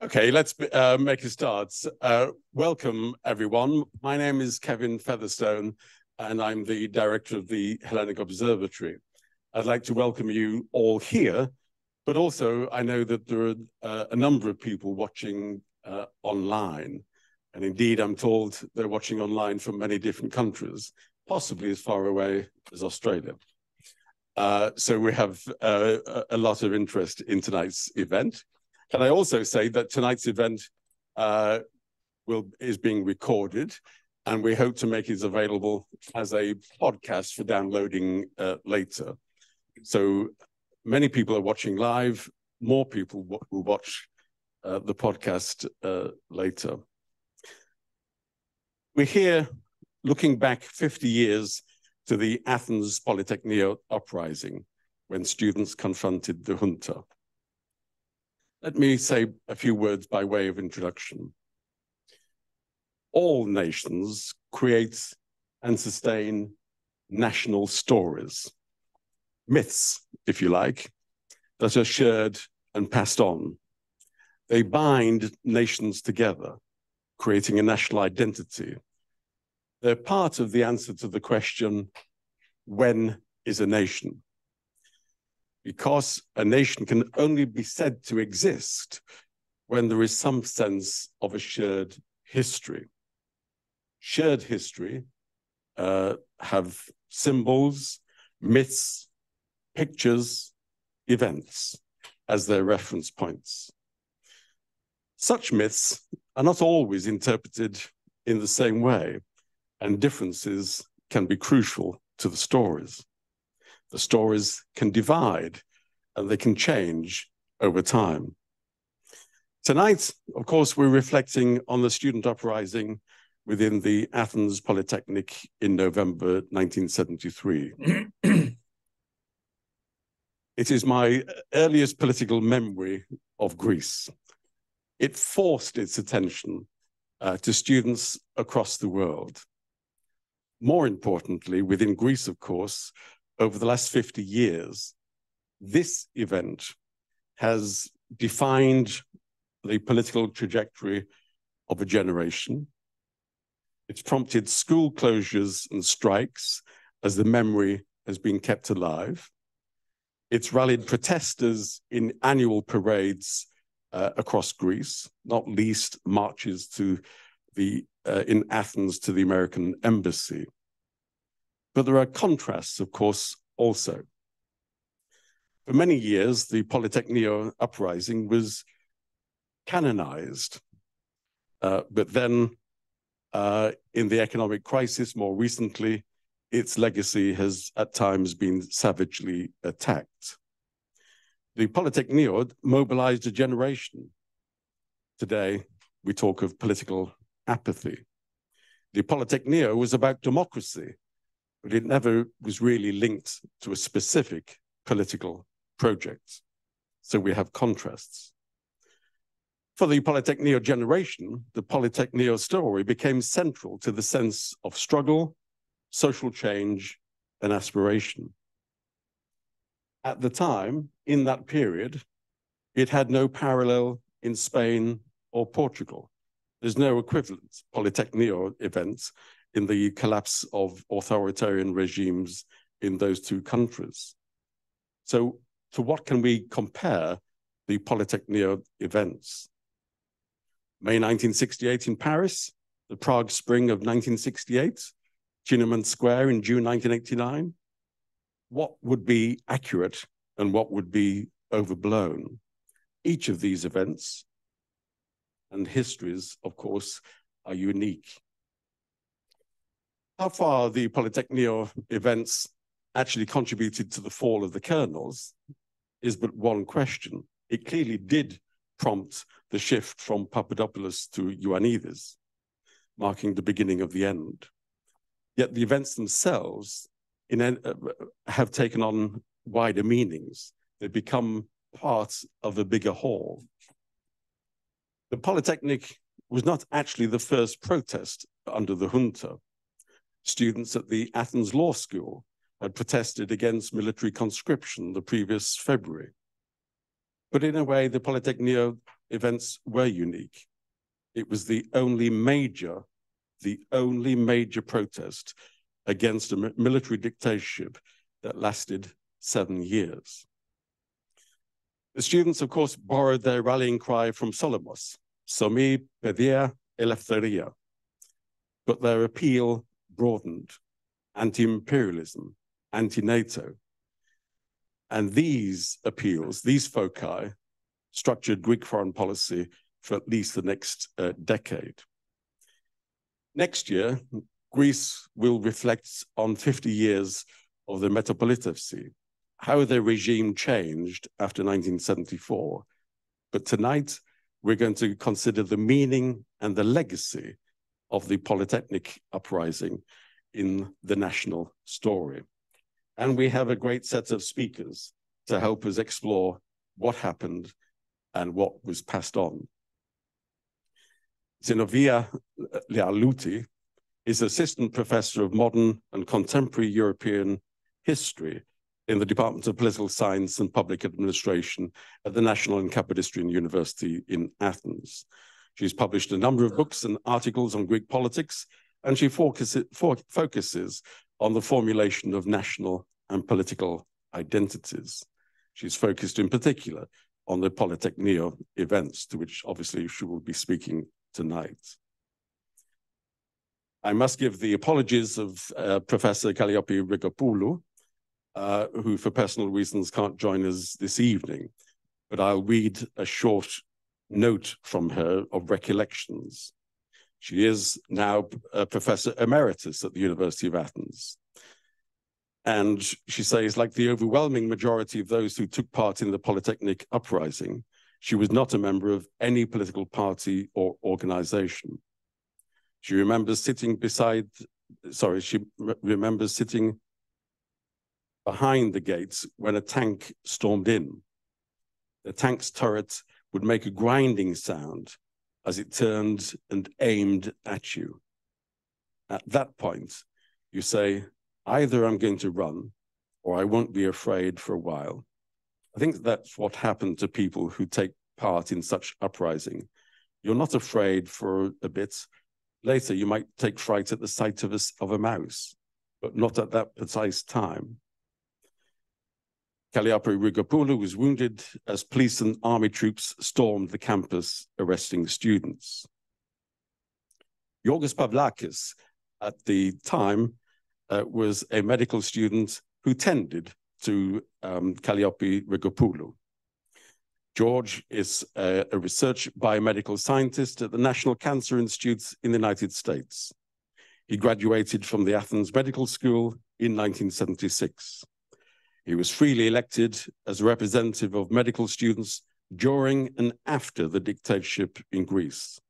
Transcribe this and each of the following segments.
Okay, let's uh, make a start. Uh, welcome, everyone. My name is Kevin Featherstone, and I'm the director of the Hellenic Observatory. I'd like to welcome you all here, but also I know that there are uh, a number of people watching uh, online. And indeed, I'm told they're watching online from many different countries, possibly as far away as Australia. Uh, so we have uh, a lot of interest in tonight's event. Can I also say that tonight's event uh, will is being recorded, and we hope to make it available as a podcast for downloading uh, later. So many people are watching live. More people will watch uh, the podcast uh, later. We're here looking back 50 years to the Athens Polytechnia uprising when students confronted the junta. Let me say a few words by way of introduction. All nations create and sustain national stories, myths, if you like, that are shared and passed on. They bind nations together, creating a national identity. They're part of the answer to the question, when is a nation? Because a nation can only be said to exist when there is some sense of a shared history. Shared history uh, have symbols, myths, pictures, events as their reference points. Such myths are not always interpreted in the same way, and differences can be crucial to the stories the stories can divide and they can change over time. Tonight, of course, we're reflecting on the student uprising within the Athens Polytechnic in November 1973. it is my earliest political memory of Greece. It forced its attention uh, to students across the world. More importantly, within Greece, of course, over the last 50 years, this event has defined the political trajectory of a generation. It's prompted school closures and strikes as the memory has been kept alive. It's rallied protesters in annual parades uh, across Greece, not least marches to the uh, in Athens to the American embassy. But there are contrasts, of course, also. For many years, the Polytechnia uprising was canonized. Uh, but then, uh, in the economic crisis more recently, its legacy has at times been savagely attacked. The Polytechnia mobilized a generation. Today, we talk of political apathy. The Polytechnia was about democracy but it never was really linked to a specific political project. So we have contrasts. For the Polytechnia generation, the Polytechnia story became central to the sense of struggle, social change, and aspiration. At the time, in that period, it had no parallel in Spain or Portugal. There's no equivalent Polytechnia events in the collapse of authoritarian regimes in those two countries. So, to what can we compare the Polytechnia events? May 1968 in Paris, the Prague Spring of 1968, Tiananmen Square in June 1989. What would be accurate and what would be overblown? Each of these events and histories, of course, are unique how far the Polytechnia events actually contributed to the fall of the colonels is but one question. It clearly did prompt the shift from Papadopoulos to Ioannidis, marking the beginning of the end. Yet the events themselves in, uh, have taken on wider meanings. They become part of a bigger whole. The Polytechnic was not actually the first protest under the junta students at the Athens Law School had protested against military conscription the previous February. But in a way, the Polytechnio events were unique. It was the only major, the only major protest against a military dictatorship that lasted seven years. The students, of course, borrowed their rallying cry from Solomos, Somi pedia eleftheria. But their appeal broadened anti-imperialism, anti-NATO. And these appeals, these foci, structured Greek foreign policy for at least the next uh, decade. Next year, Greece will reflect on 50 years of the Metapolitefsi, how the regime changed after 1974. But tonight, we're going to consider the meaning and the legacy of the Polytechnic uprising in the national story. And we have a great set of speakers to help us explore what happened and what was passed on. Zinovia Lialiouti is assistant professor of modern and contemporary European history in the Department of Political Science and Public Administration at the National and Kapodistrian University in Athens. She's published a number of books and articles on Greek politics, and she focuses, on the formulation of national and political identities. She's focused in particular on the Polytechnio events, to which obviously she will be speaking tonight. I must give the apologies of uh, Professor Calliope Rigopoulou, uh, who for personal reasons can't join us this evening, but I'll read a short note from her of recollections. She is now a professor emeritus at the University of Athens. And she says, like the overwhelming majority of those who took part in the Polytechnic uprising, she was not a member of any political party or organization. She remembers sitting beside, sorry, she remembers sitting behind the gates when a tank stormed in. The tank's turret would make a grinding sound as it turned and aimed at you. At that point, you say, either I'm going to run or I won't be afraid for a while. I think that's what happened to people who take part in such uprising. You're not afraid for a bit. Later, you might take fright at the sight of a, of a mouse, but not at that precise time. Kalliopi Rigopoulou was wounded as police and army troops stormed the campus, arresting students. Yorgos Pavlakis, at the time, uh, was a medical student who tended to um, Kalliopi Rigopoulou. George is a, a, research biomedical scientist at the National Cancer Institute in the United States. He graduated from the Athens Medical School in 1976. He was freely elected as a representative of medical students during and after the dictatorship in Greece.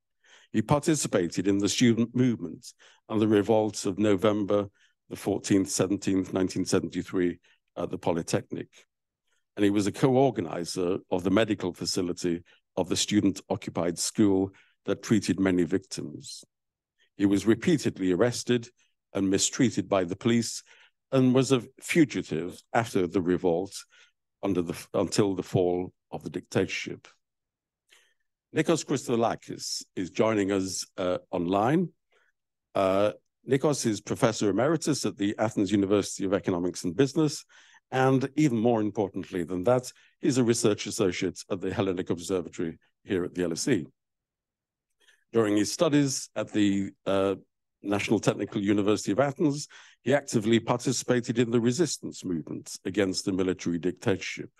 He participated in the student movement and the revolts of November the 14th, 17th, 1973 at the Polytechnic. And he was a co-organizer of the medical facility of the student-occupied school that treated many victims. He was repeatedly arrested and mistreated by the police and was a fugitive after the revolt the, until the fall of the dictatorship. Nikos Christodoulakis is joining us uh, online. Uh, Nikos is Professor Emeritus at the Athens University of Economics and Business, and even more importantly than that, he's a research associate at the Hellenic Observatory here at the LSE. During his studies at the uh, National Technical University of Athens, he actively participated in the resistance movement against the military dictatorship.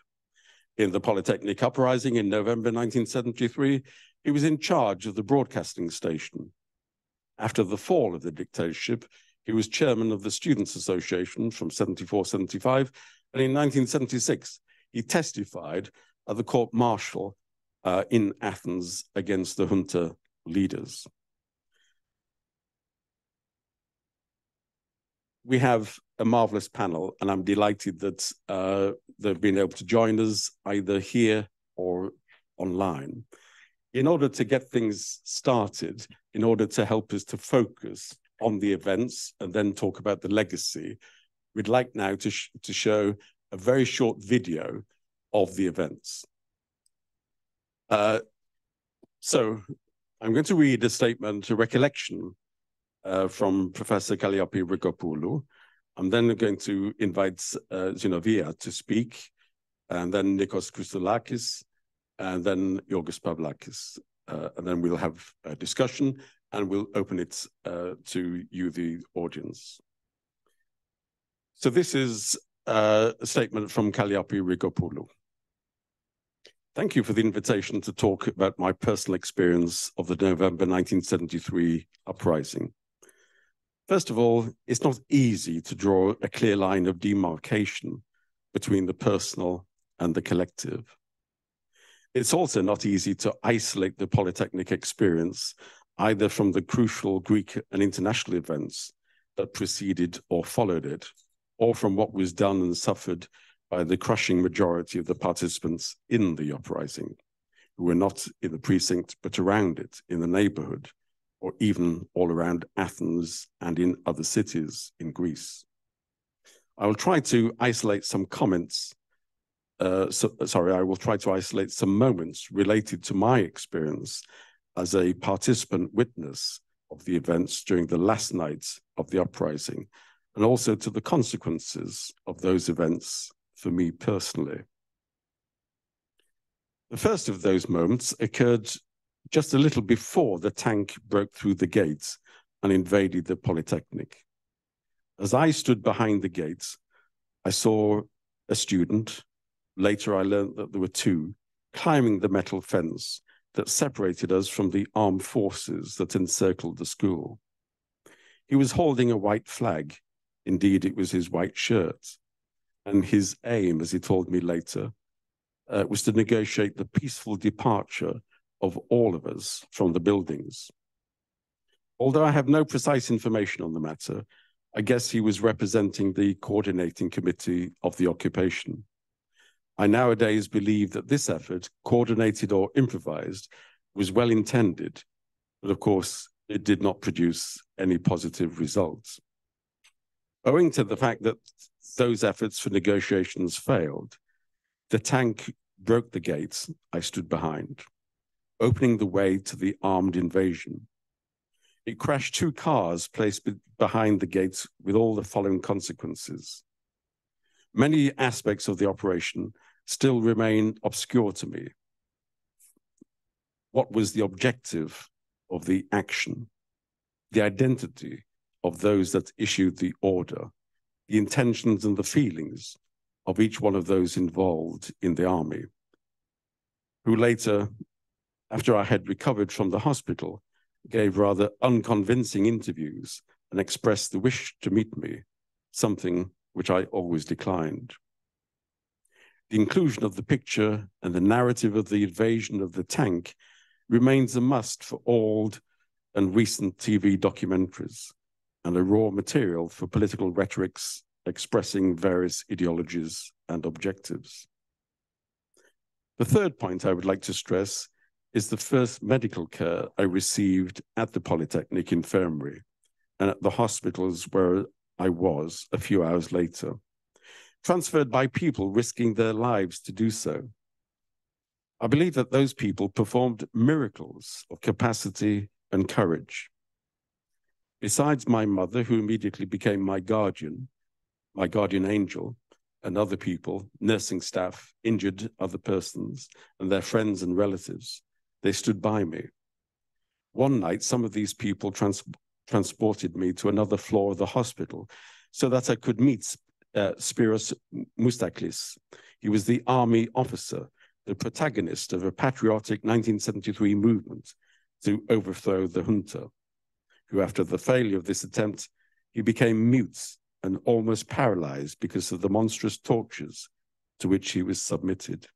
In the Polytechnic uprising in November 1973, he was in charge of the broadcasting station. After the fall of the dictatorship, he was chairman of the Students' Association from 74 75, and in 1976, he testified at the court martial uh, in Athens against the junta leaders. We have a marvelous panel, and I'm delighted that uh, they've been able to join us either here or online. In order to get things started, in order to help us to focus on the events and then talk about the legacy, we'd like now to, sh to show a very short video of the events. Uh, so I'm going to read a statement, a recollection uh, from Professor Kalliopi Rigopoulou. I'm then going to invite uh, to speak, and then Nikos Christoulakis, and then Yorgos Pavlakis. Uh, and then we'll have a discussion, and we'll open it uh, to you, the audience. So this is uh, a statement from Kalliopi Rigopoulou. Thank you for the invitation to talk about my personal experience of the November 1973 uprising. First of all, it's not easy to draw a clear line of demarcation between the personal and the collective. It's also not easy to isolate the Polytechnic experience either from the crucial Greek and international events that preceded or followed it, or from what was done and suffered by the crushing majority of the participants in the uprising, who were not in the precinct but around it, in the neighborhood, or even all around Athens and in other cities in Greece. I will try to isolate some comments. Uh, so, sorry, I will try to isolate some moments related to my experience as a participant witness of the events during the last night of the uprising, and also to the consequences of those events for me personally. The first of those moments occurred just a little before the tank broke through the gates and invaded the Polytechnic. As I stood behind the gates, I saw a student, later I learned that there were two, climbing the metal fence that separated us from the armed forces that encircled the school. He was holding a white flag. Indeed, it was his white shirt. And his aim, as he told me later, uh, was to negotiate the peaceful departure of all of us from the buildings. Although I have no precise information on the matter, I guess he was representing the coordinating committee of the occupation. I nowadays believe that this effort, coordinated or improvised, was well intended, but of course, it did not produce any positive results. Owing to the fact that those efforts for negotiations failed, the tank broke the gates I stood behind, opening the way to the armed invasion. It crashed two cars placed be behind the gates with all the following consequences. Many aspects of the operation still remain obscure to me. What was the objective of the action? The identity of those that issued the order? the intentions and the feelings of each one of those involved in the army, who later, after I had recovered from the hospital, gave rather unconvincing interviews and expressed the wish to meet me, something which I always declined. The inclusion of the picture and the narrative of the invasion of the tank remains a must for old and recent TV documentaries and a raw material for political rhetorics expressing various ideologies and objectives. The third point I would like to stress is the first medical care I received at the Polytechnic Infirmary and at the hospitals where I was a few hours later, transferred by people risking their lives to do so. I believe that those people performed miracles of capacity and courage. Besides my mother, who immediately became my guardian, my guardian angel, and other people, nursing staff, injured other persons, and their friends and relatives, they stood by me. One night, some of these people trans transported me to another floor of the hospital so that I could meet uh, Spiros Moustaklis. He was the army officer, the protagonist of a patriotic 1973 movement to overthrow the junta who, after the failure of this attempt, he became mute and almost paralyzed because of the monstrous tortures to which he was submitted.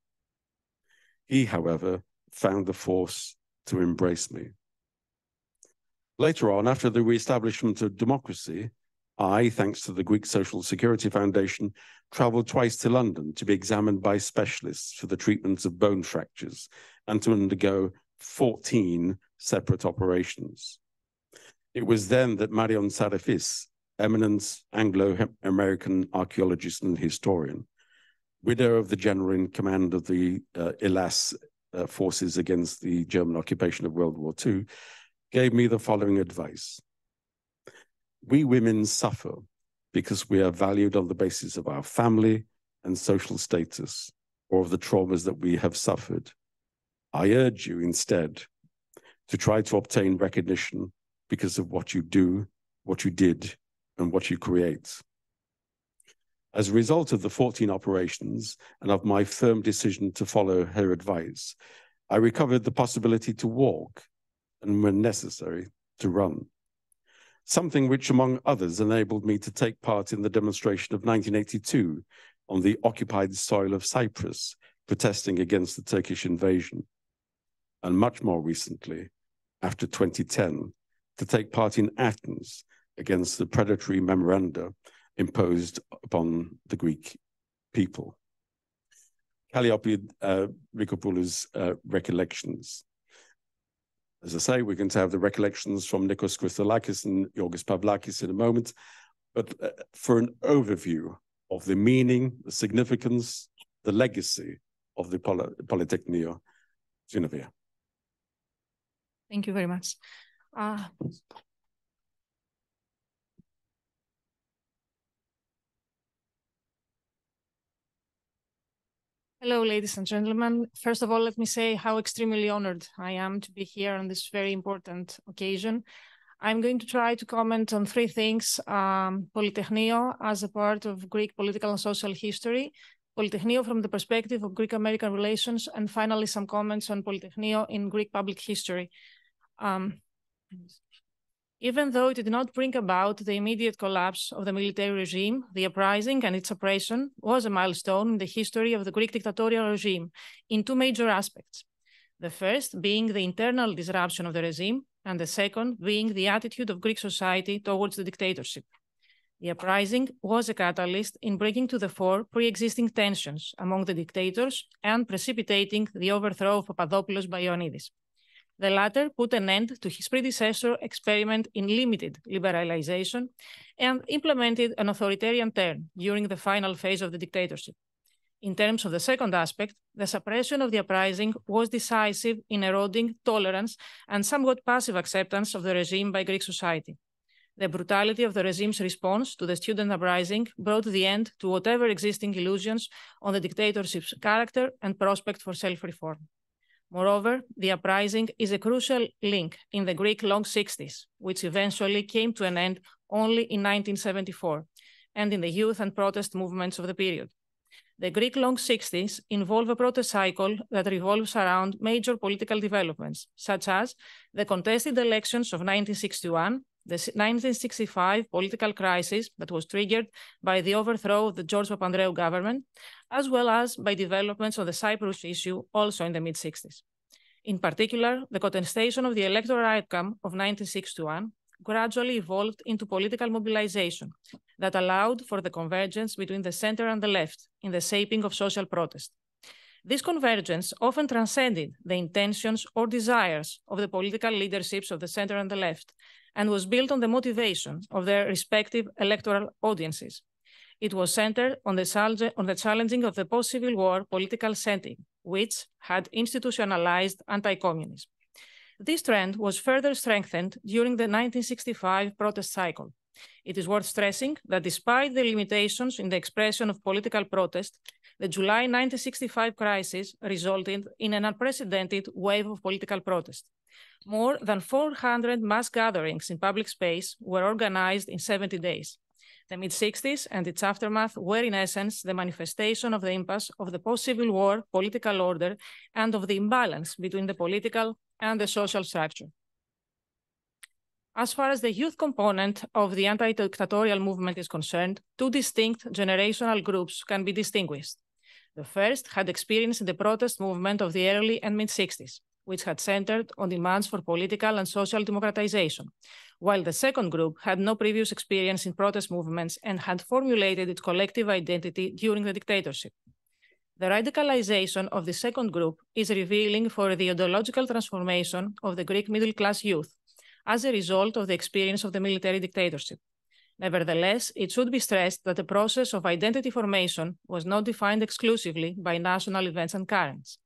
He, however, found the force to embrace me. Later on, after the re-establishment of democracy, I, thanks to the Greek Social Security Foundation, traveled twice to London to be examined by specialists for the treatment of bone fractures and to undergo 14 separate operations. It was then that Marion Sarafis, eminent Anglo-American archaeologist and historian, widow of the general in command of the uh, Elas uh, forces against the German occupation of World War II, gave me the following advice. We women suffer because we are valued on the basis of our family and social status or of the traumas that we have suffered. I urge you instead to try to obtain recognition because of what you do, what you did, and what you create. As a result of the 14 operations and of my firm decision to follow her advice, I recovered the possibility to walk and, when necessary, to run. Something which, among others, enabled me to take part in the demonstration of 1982 on the occupied soil of Cyprus, protesting against the Turkish invasion. And much more recently, after 2010, to take part in Athens against the predatory memoranda imposed upon the Greek people. Calliope uh, uh, recollections. As I say, we're going to have the recollections from Nikos Christoulakis and Yorgos Pavlakis in a moment, but uh, for an overview of the meaning, the significance, the legacy of the Poly Polytechnio Zinovia. Thank you very much. Uh, Hello, ladies and gentlemen. First of all, let me say how extremely honored I am to be here on this very important occasion. I'm going to try to comment on three things. Um, Polytechnio as a part of Greek political and social history, Polytechnio from the perspective of Greek-American relations, and finally some comments on Polytechnio in Greek public history. Um, even though it did not bring about the immediate collapse of the military regime, the uprising and its suppression was a milestone in the history of the Greek dictatorial regime in two major aspects. The first being the internal disruption of the regime, and the second being the attitude of Greek society towards the dictatorship. The uprising was a catalyst in bringing to the fore pre-existing tensions among the dictators and precipitating the overthrow of Papadopoulos by Ioannidis. The latter put an end to his predecessor experiment in limited liberalization and implemented an authoritarian turn during the final phase of the dictatorship. In terms of the second aspect, the suppression of the uprising was decisive in eroding tolerance and somewhat passive acceptance of the regime by Greek society. The brutality of the regime's response to the student uprising brought the end to whatever existing illusions on the dictatorship's character and prospect for self-reform. Moreover, the uprising is a crucial link in the Greek long 60s, which eventually came to an end only in 1974, and in the youth and protest movements of the period. The Greek long 60s involve a protest cycle that revolves around major political developments, such as the contested elections of 1961, the 1965 political crisis that was triggered by the overthrow of the George Papandreou government, as well as by developments on the Cyprus issue also in the mid-60s. In particular, the contestation of the electoral outcome of 1961 gradually evolved into political mobilization that allowed for the convergence between the center and the left in the shaping of social protest. This convergence often transcended the intentions or desires of the political leaderships of the center and the left and was built on the motivation of their respective electoral audiences. It was centered on the, on the challenging of the post-Civil War political setting, which had institutionalized anti-communism. This trend was further strengthened during the 1965 protest cycle. It is worth stressing that despite the limitations in the expression of political protest, the July 1965 crisis resulted in an unprecedented wave of political protest. More than 400 mass gatherings in public space were organized in 70 days. The mid 60s and its aftermath were, in essence, the manifestation of the impasse of the post Civil War political order and of the imbalance between the political and the social structure. As far as the youth component of the anti dictatorial movement is concerned, two distinct generational groups can be distinguished. The first had experience in the protest movement of the early and mid 60s which had centered on demands for political and social democratization, while the second group had no previous experience in protest movements and had formulated its collective identity during the dictatorship. The radicalization of the second group is revealing for the ideological transformation of the Greek middle class youth as a result of the experience of the military dictatorship. Nevertheless, it should be stressed that the process of identity formation was not defined exclusively by national events and currents.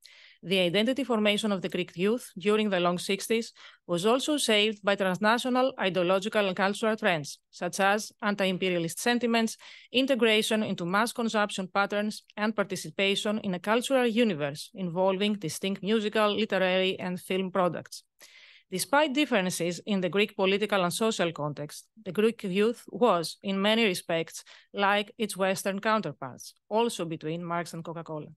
The identity formation of the Greek youth during the long 60s was also shaped by transnational ideological and cultural trends, such as anti-imperialist sentiments, integration into mass consumption patterns, and participation in a cultural universe involving distinct musical, literary, and film products. Despite differences in the Greek political and social context, the Greek youth was, in many respects, like its Western counterparts, also between Marx and Coca-Cola.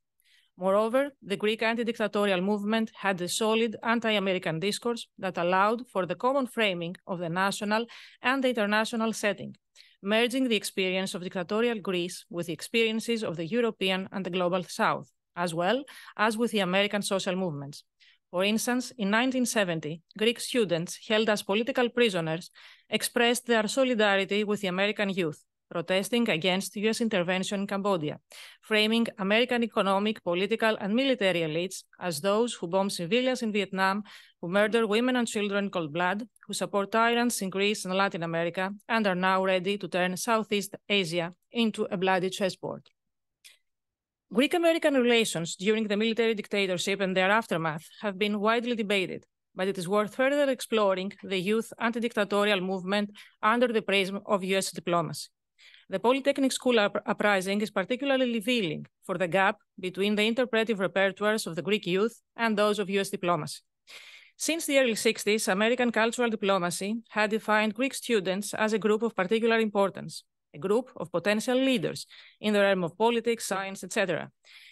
Moreover, the Greek anti-dictatorial movement had a solid anti-American discourse that allowed for the common framing of the national and the international setting, merging the experience of dictatorial Greece with the experiences of the European and the global South, as well as with the American social movements. For instance, in 1970, Greek students held as political prisoners expressed their solidarity with the American youth, protesting against US intervention in Cambodia, framing American economic, political, and military elites as those who bomb civilians in Vietnam, who murder women and children in cold blood, who support tyrants in Greece and Latin America, and are now ready to turn Southeast Asia into a bloody chessboard. Greek-American relations during the military dictatorship and their aftermath have been widely debated, but it is worth further exploring the youth anti-dictatorial movement under the prism of US diplomacy. The Polytechnic School up uprising is particularly revealing for the gap between the interpretive repertoires of the Greek youth and those of US diplomacy. Since the early 60s, American cultural diplomacy had defined Greek students as a group of particular importance, a group of potential leaders in the realm of politics, science, etc.,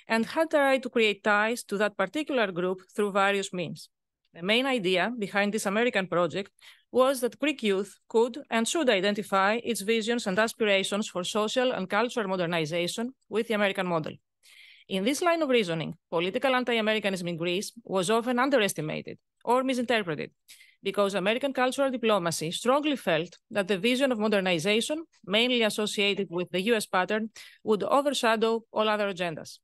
and had tried to create ties to that particular group through various means. The main idea behind this American project was that Greek youth could and should identify its visions and aspirations for social and cultural modernization with the American model. In this line of reasoning, political anti-Americanism in Greece was often underestimated or misinterpreted because American cultural diplomacy strongly felt that the vision of modernization, mainly associated with the US pattern, would overshadow all other agendas.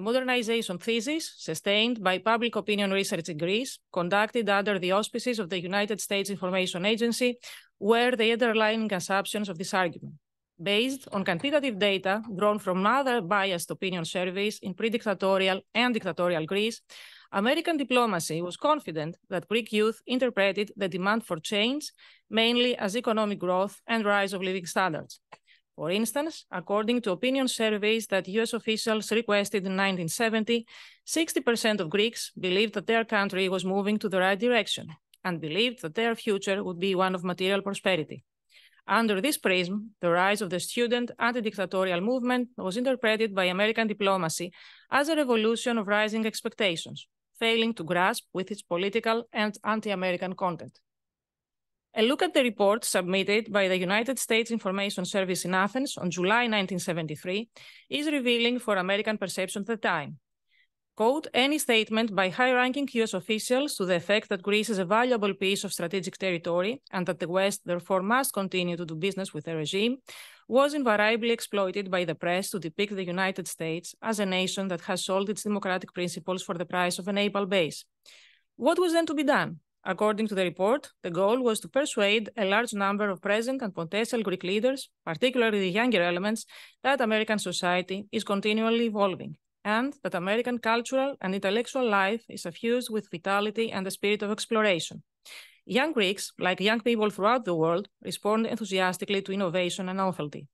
The modernization thesis, sustained by public opinion research in Greece, conducted under the auspices of the United States Information Agency, were the underlying assumptions of this argument. Based on quantitative data drawn from other biased opinion surveys in pre-dictatorial and dictatorial Greece, American diplomacy was confident that Greek youth interpreted the demand for change mainly as economic growth and rise of living standards. For instance, according to opinion surveys that US officials requested in 1970, 60% of Greeks believed that their country was moving to the right direction and believed that their future would be one of material prosperity. Under this prism, the rise of the student anti-dictatorial movement was interpreted by American diplomacy as a revolution of rising expectations, failing to grasp with its political and anti-American content. A look at the report submitted by the United States Information Service in Athens on July 1973 is revealing for American perception at the time. Quote, any statement by high-ranking US officials to the effect that Greece is a valuable piece of strategic territory and that the West therefore must continue to do business with the regime was invariably exploited by the press to depict the United States as a nation that has sold its democratic principles for the price of a naval base. What was then to be done? According to the report, the goal was to persuade a large number of present and potential Greek leaders, particularly the younger elements, that American society is continually evolving and that American cultural and intellectual life is suffused with vitality and the spirit of exploration. Young Greeks, like young people throughout the world, respond enthusiastically to innovation and novelty.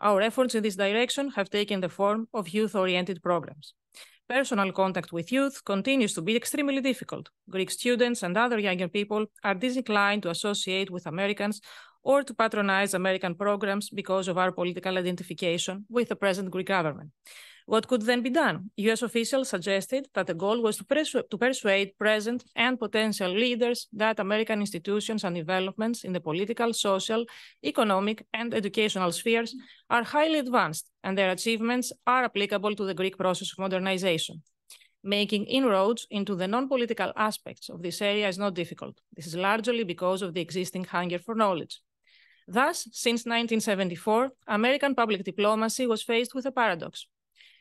Our efforts in this direction have taken the form of youth-oriented programs personal contact with youth continues to be extremely difficult. Greek students and other younger people are disinclined to associate with Americans or to patronize American programs because of our political identification with the present Greek government. What could then be done? US officials suggested that the goal was to, persu to, persuade present and potential leaders that American institutions and developments in the political, social, economic, and educational spheres are highly advanced and their achievements are applicable to the Greek process of modernization. Making inroads into the non-political aspects of this area is not difficult. This is largely because of the existing hunger for knowledge. Thus, since 1974, American public diplomacy was faced with a paradox.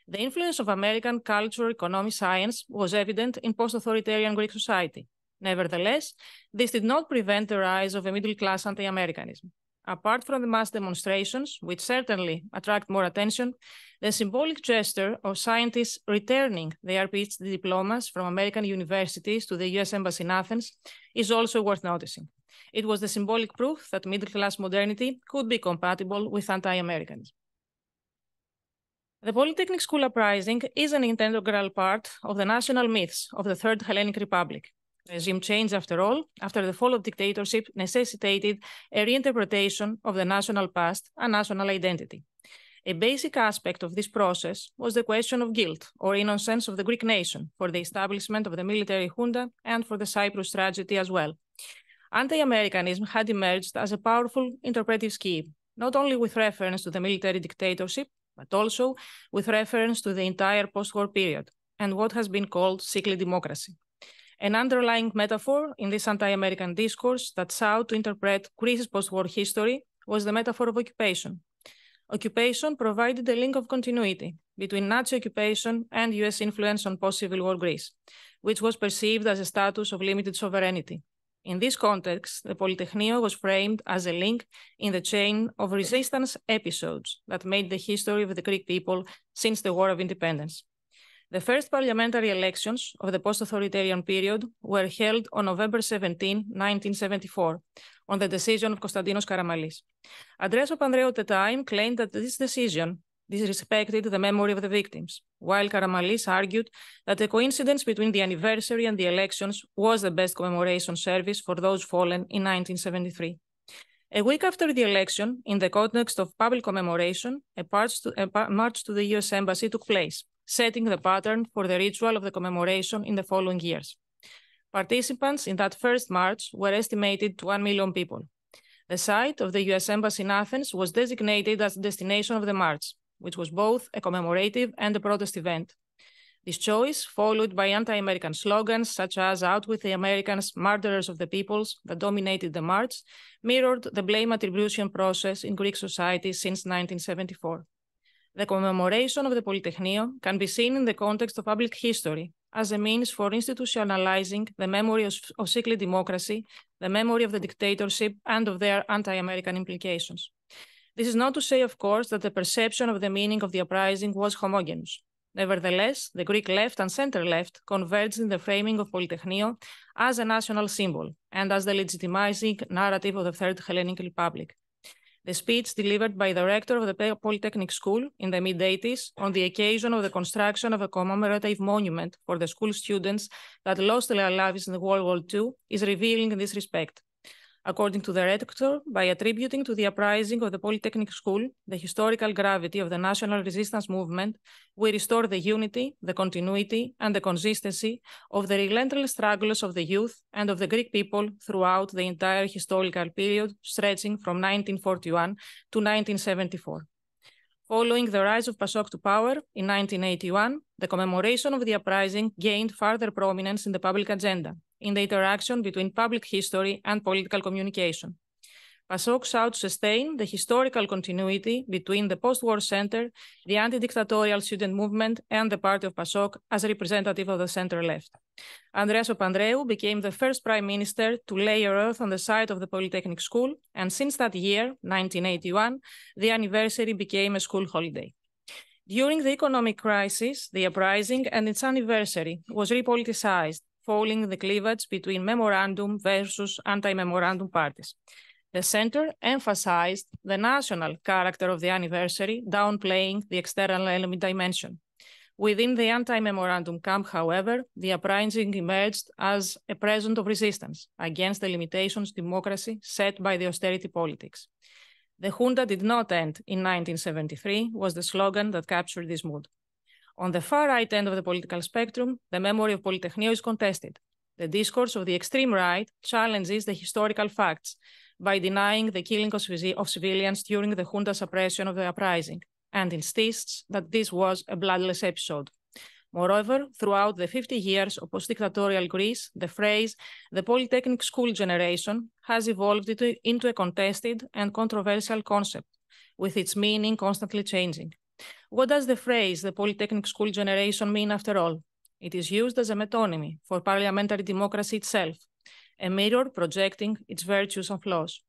The influence of American culture, economy, science was evident in post-authoritarian Greek society. Nevertheless, this did not prevent the rise of a middle-class anti-Americanism. apart from the mass demonstrations, which certainly attract more attention, the symbolic gesture of scientists returning their PhD diplomas from American universities to the US Embassy in Athens is also worth noticing. It was the symbolic proof that middle-class modernity could be compatible with anti-Americanism. The Polytechnic School Uprising is an integral part of the national myths of the Third Hellenic Republic. Regime change, after all, after the fall of dictatorship, necessitated a reinterpretation of the national past and national identity. A basic aspect of this process was the question of guilt or innocence of the Greek nation for the establishment of the military junta and for the Cyprus tragedy as well. Anti-Americanism had emerged as a powerful interpretive scheme, not only with reference to the military dictatorship, but also with reference to the entire post-war period and what has been called sickly democracy. An underlying metaphor in this anti-American discourse that sought to interpret Greece's post-war history was the metaphor of occupation, Occupation provided a link of continuity between Nazi occupation and US influence on post-Civil War Greece, which was perceived as a status of limited sovereignty. In this context, the Polytechnio was framed as a link in the chain of resistance episodes that made the history of the Greek people since the War of Independence. The first parliamentary elections of the post-authoritarian period were held on November 17, 1974, on the decision of Konstantinos Karamanlis. Andreas Papandreou at the time claimed that this decision disrespected the memory of the victims, while Karamanlis argued that the coincidence between the anniversary and the elections was the best commemoration service for those fallen in 1973. A week after the election, in the context of public commemoration, a, to, a march to the US Embassy took place setting the pattern for the ritual of the commemoration in the following years. Participants in that first march were estimated to 1 million people. The site of the US Embassy in Athens was designated as the destination of the march, which was both a commemorative and a protest event. This choice, followed by anti-American slogans such as Out with the Americans, Murderers of the Peoples, that dominated the march, mirrored the blame attribution process in Greek society since 1974. The commemoration of the Polytechnio can be seen in the context of public history as a means for institutionalizing the memory of, of sickly democracy, the memory of the dictatorship, and of their anti-American implications. This is not to say, of course, that the perception of the meaning of the uprising was homogeneous. Nevertheless, the Greek left and center left converged in the framing of Polytechnio as a national symbol and as the legitimizing narrative of the Third Hellenic Republic the speech delivered by the rector of the Polytechnic School in the mid-80s on the occasion of the construction of a commemorative monument for the school students that lost their lives in World War II is revealing in this respect. According to the rector, by attributing to the uprising of the Polytechnic School the historical gravity of the national resistance movement, we restore the unity, the continuity, and the consistency of the relentless struggles of the youth and of the Greek people throughout the entire historical period stretching from 1941 to 1974. Following the rise of PASOK to power in 1981, the commemoration of the uprising gained further prominence in the public agenda, in the interaction between public history and political communication. PASOK sought to sustain the historical continuity between the post-war center, the anti-dictatorial student movement, and the party of PASOK as a representative of the center-left. Andreas Papandreou became the first prime minister to lay earth on the site of the Polytechnic School, and since that year, 1981, the anniversary became a school holiday. During the economic crisis, the uprising and its anniversary was repoliticized following the cleavage between memorandum versus anti-memorandum parties. The center emphasized the national character of the anniversary, downplaying the external element dimension. Within the anti-memorandum camp, however, the uprising emerged as a present of resistance against the limitations democracy set by the austerity politics. The junta did not end in 1973 was the slogan that captured this mood. On the far right end of the political spectrum, the memory of Polytechnio is contested. The discourse of the extreme right challenges the historical facts by denying the killing of civilians during the junta suppression of the uprising and insists that this was a bloodless episode. Moreover, throughout the 50 years of post-dictatorial Greece, the phrase the Polytechnic School generation has evolved into, into a contested and controversial concept, with its meaning constantly changing. What does the phrase the Polytechnic School generation mean after all? It is used as a metonymy for parliamentary democracy itself, a mirror projecting its virtues and flaws.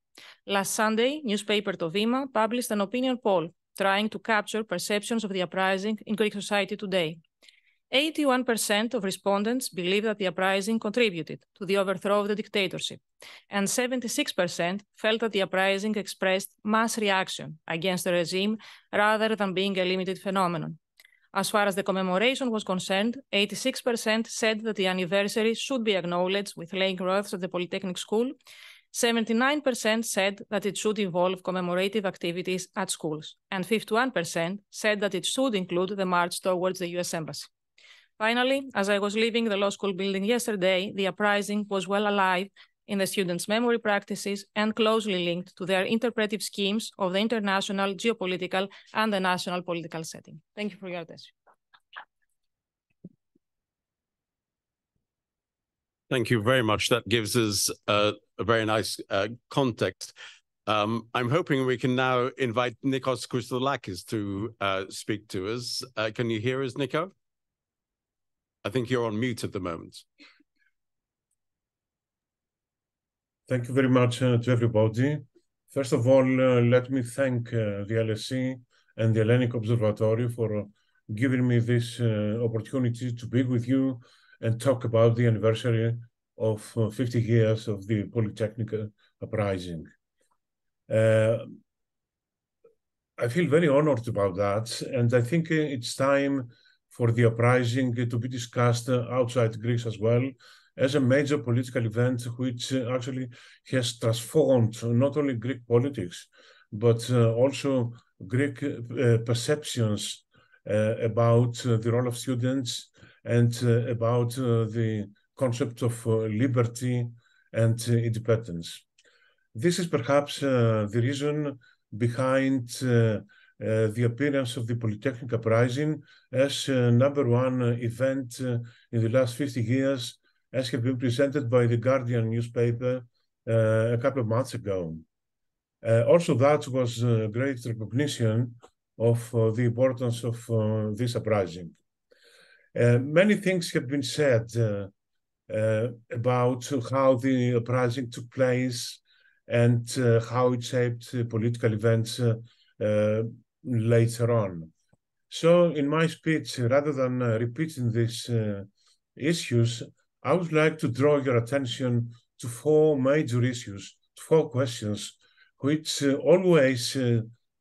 Last Sunday, newspaper To Vima published an opinion poll trying to capture perceptions of the uprising in Greek society today. 81% of respondents believe that the uprising contributed to the overthrow of the dictatorship, and 76% felt that the uprising expressed mass reaction against the regime rather than being a limited phenomenon. As far as the commemoration was concerned, 86% said that the anniversary should be acknowledged with laying wreaths at the Polytechnic School. 79% said that it should involve commemorative activities at schools, and 51% said that it should include the march towards the US Embassy. Finally, as I was leaving the law school building yesterday, the uprising was well alive in the students' memory practices and closely linked to their interpretive schemes of the international, geopolitical, and the national political setting. Thank you for your attention. Thank you very much. That gives us a very nice uh, context. Um, I'm hoping we can now invite Nikos Christodoulakis to uh, speak to us. Uh, can you hear us, Nico? I think you're on mute at the moment. Thank you very much uh, to everybody. First of all, uh, let me thank uh, the LSE and the Hellenic Observatory for uh, giving me this uh, opportunity to be with you and talk about the anniversary of uh, 50 years of the Polytechnic uprising. I feel very honored about that, and I think it's time for the uprising to be discussed outside Greece as well, as a major political event which uh, actually has transformed not only Greek politics, but uh, also Greek uh, perceptions about the role of students and about the concept of liberty and independence. This is perhaps the reason behind uh, the appearance of the Polytechnic Uprising as uh, number one event uh, in the last 50 years as have been presented by the Guardian newspaper uh, a couple of months ago. Uh, also, that was a great recognition of uh, the importance of uh, this uprising. Uh, many things have been said uh, about how the uprising took place and how it shaped political events later on. So, in my speech, rather than repeating these issues, I would like to draw your attention to four major issues, four questions, which uh, always uh,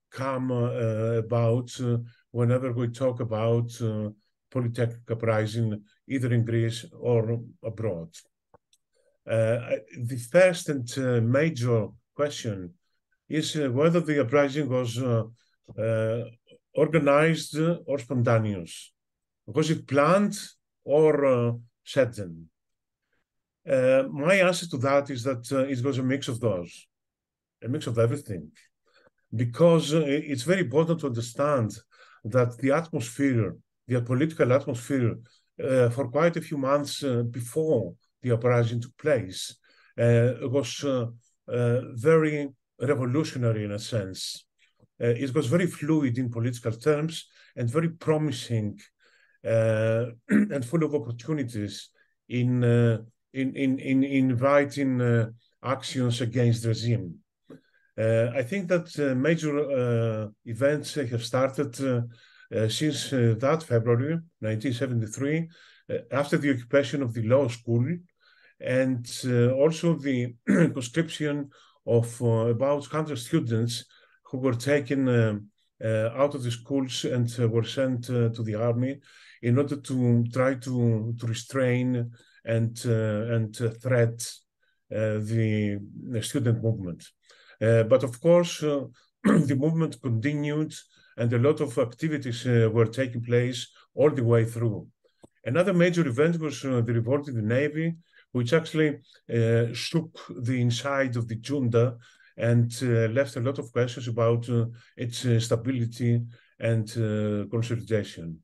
come uh, about uh, whenever we talk about uh, Polytechnic uprising, either in Greece or abroad. Uh, the first and major question is whether the uprising was organized or spontaneous. Was it planned or sudden? Uh, my answer to that is that uh, it was a mix of those, a mix of everything, because uh, it's very important to understand that the atmosphere, the political atmosphere, uh, for quite a few months uh, before the uprising took place, was very revolutionary in a sense. it was very fluid in political terms and very promising and full of opportunities in in, in, in inviting uh, actions against the regime. Uh, I think that uh, major uh, events have started uh, uh, since that February 1973, after the occupation of the law school, and also the conscription of about 100 students who were taken out of the schools and were sent to the army in order to try to, to restrain and uh, and uh, threat uh, the, the, student movement. but of course, the movement continued, and a lot of activities were taking place all the way through. Another major event was the revolt in the navy, which actually shook the inside of the junta and uh, left a lot of questions about uh, its uh, stability and consolidation.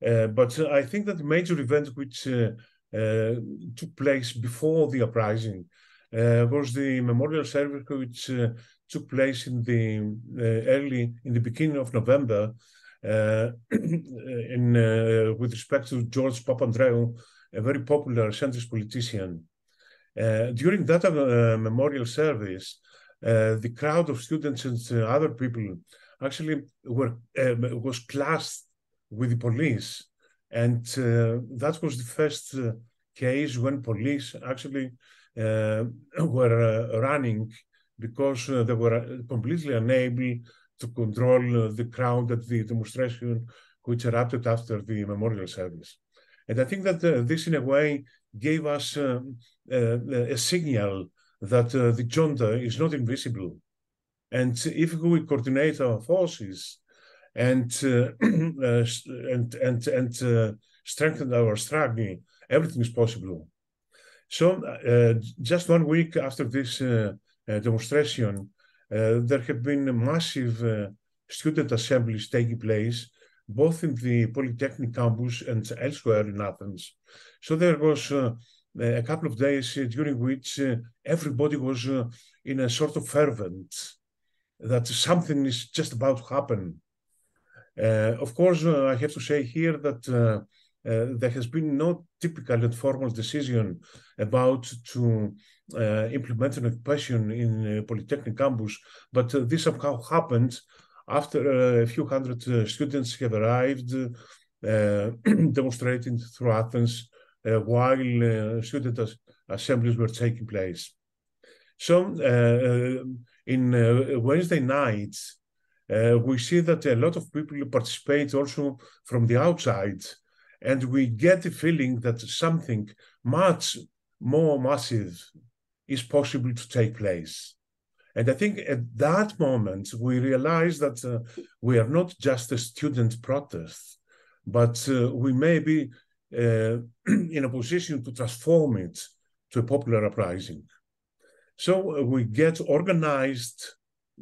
but I think that the major event which uh, Uh, took place before the uprising uh, was the memorial service which uh, took place in the uh, early, in the beginning of November uh, in, with respect to George Papandreou, a very popular centrist politician. during that memorial service, the crowd of students and other people actually were was classed with the police, and uh, that was the first uh, case when police actually uh, were running because they were completely unable to control the crowd at the demonstration which erupted after the memorial service. And I think that uh, this, in a way, gave us uh, uh, a signal that the junta is not invisible. And if we coordinate our forces and and and and strengthen our struggle, everything is possible. So, just one week after this demonstration, there have been massive student assemblies taking place both in the Polytechnic campus and elsewhere in Athens. So there was uh, a couple of days uh, during which uh, everybody was uh, in a sort of fervent that something is just about to happen. Uh, of course, uh, I have to say here that there has been no typical and formal decision about to implement an occupation in Polytechnic campus, but this somehow happened after a few hundred uh, students have arrived, uh, demonstrating through Athens uh, while student as assemblies were taking place. So in Wednesday nights, uh, we see that a lot of people participate also from the outside, and we get the feeling that something much more massive is possible to take place. And I think at that moment, we realized that uh, we are not just a student protest, but uh, we may be uh, in a position to transform it to a popular uprising. So uh, we get organized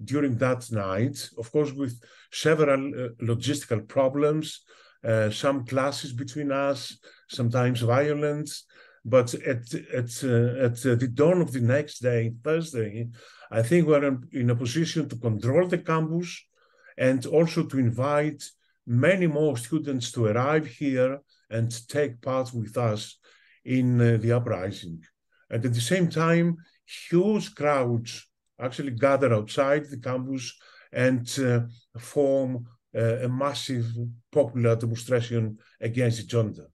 during that night, of course, with several uh, logistical problems, uh, some clashes between us, sometimes violence. But at at at the dawn of the next day, Thursday, I think we're in a position to control the campus and also to invite many more students to arrive here and take part with us in uh, the uprising. And at the same time, huge crowds actually gather outside the campus and uh, form uh, a massive popular demonstration against the junta.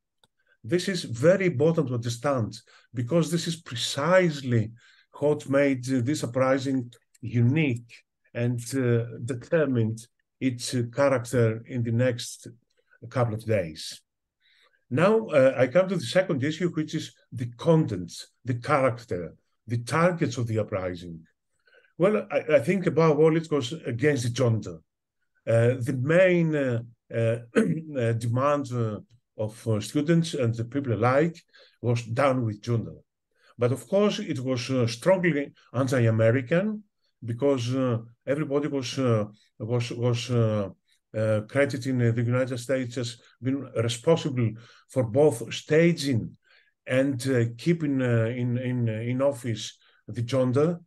This is very important to understand because this is precisely what made this uprising unique and uh, determined its uh, character in the next couple of days. Now uh, I come to the second issue, which is the content, the character, the targets of the uprising. Well, I, I think above all it goes against the junta. Uh, the main uh, uh, demand of students and the people alike was down with junta. But of course, it was uh, strongly anti-American because uh, everybody was uh, was was crediting the United States as being responsible for both staging and keeping in in in office the junta,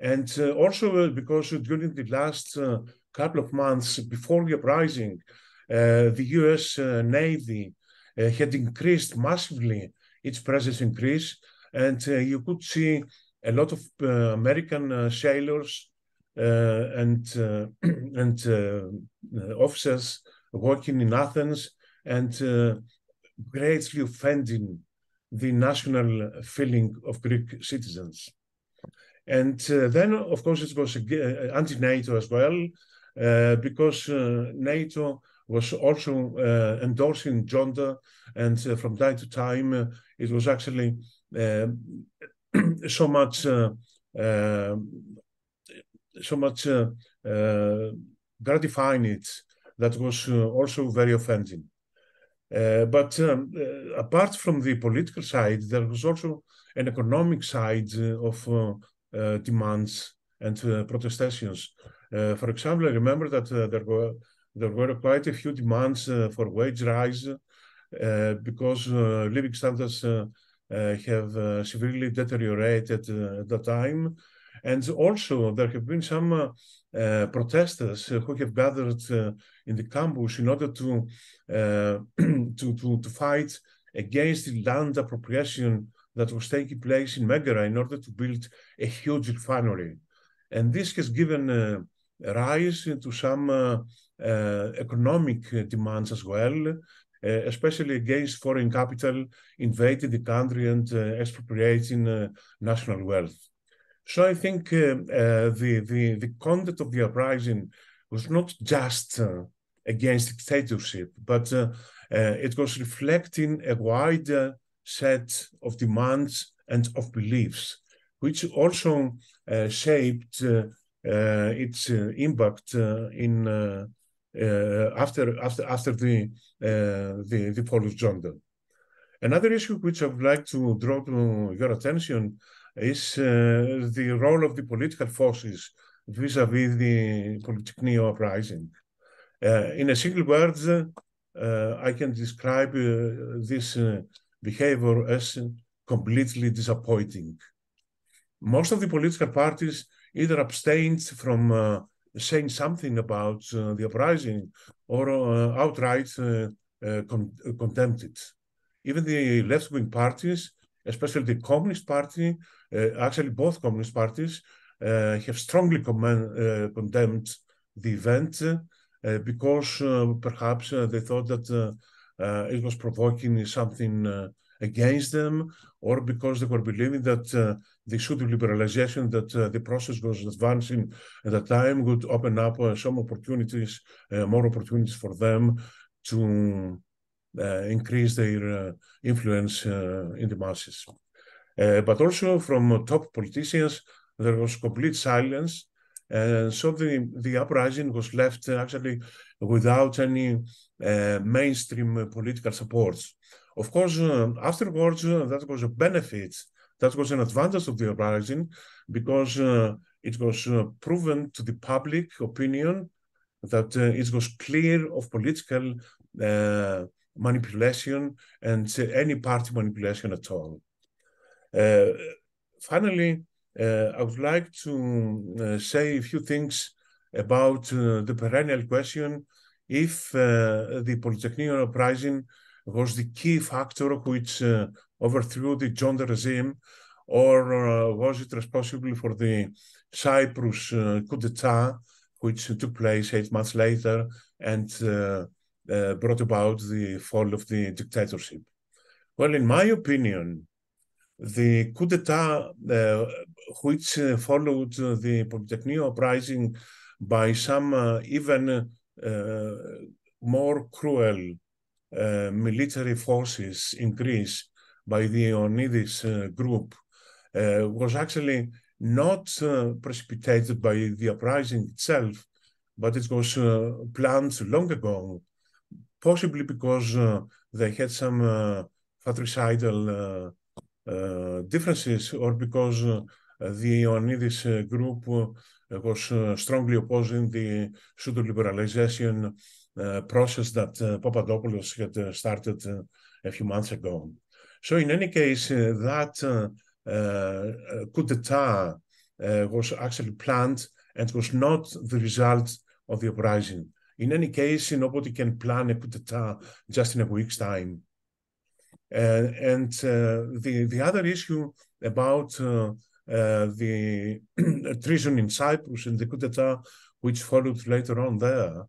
and uh, also uh, because during the last uh, couple of months before the uprising, the U.S. Navy had increased massively its presence in Greece and uh, you could see a lot of uh, American uh, sailors and and officers working in Athens and greatly offending the national feeling of Greek citizens. And uh, then, of course, it was uh, anti-NATO as well, uh, because NATO was also endorsing junta, and from time to time, it was actually um, so much uh, um, so much uh, uh, gratifying it that was also very offending. but um, apart from the political side, there was also an economic side of Eh, demands and eh, protestations. Eh, for example, I remember that there were there were quite a few demands for wage rise because living standards uh, have uh, severely deteriorated uh, at the time. And also, there have been some protesters who have gathered in the campus in order to, to, to, to fight against land appropriation that was taking place in Megara in order to build a huge refinery. and this has given uh, rise to some uh, uh, economic demands as well, especially against foreign capital invading the country and expropriating national wealth. So I think the, the, the content of the uprising was not just against dictatorship, but it was reflecting a wider set of demands and of beliefs, which also uh, shaped uh, uh, its uh, impact uh, in uh, after after after the the the of junta. Another issue which I would like to draw to your attention is the role of the political forces vis-à-vis -vis the Polytechnic uprising. in a single word, I can describe this behavior as completely disappointing. Most of the political parties either abstained from uh, saying something about uh, the uprising or uh, outright uh, uh, con condemned it. Even the left-wing parties, especially the Communist Party, actually both Communist parties, have strongly condemned the event because perhaps they thought that it was provoking something against them or because they were believing that uh, the pseudo liberalization that uh, the process was advancing at that time would open up uh, some opportunities, uh, more opportunities for them to uh, increase their uh, influence in the masses. but also from top politicians, there was complete silence. And so the, the uprising was left uh, actually without any uh, mainstream uh, political support. Of course, uh, afterwards, uh, that was a benefit. That was an advantage of the uprising because uh, it was proven to the public opinion that it was clear of political manipulation and any party manipulation at all. finally, I would like to say a few things about the perennial question if the Polytechnic uprising was the key factor which uh, overthrew the junta regime, or uh, was it responsible for the Cyprus uh, coup d'etat, which took place eight months later and brought about the fall of the dictatorship? Well, in my opinion, the coup d'etat, uh, which uh, followed uh, the Polytechnic uprising by some even more cruel uh, military forces in Greece by the Ioannidis uh, group uh, was actually not precipitated by the uprising itself, but it was planned long ago, possibly because they had some fratricidal differences or because the Ioannidis group was strongly opposing the pseudo-liberalization process that Papadopoulos had started a few months ago. So in any case, that coup d'etat was actually planned and was not the result of the uprising. In any case, nobody can plan a coup d'etat just in a week's time. Uh, and uh, the the other issue about uh, the treason in Cyprus and the coup d'etat, which followed later on there,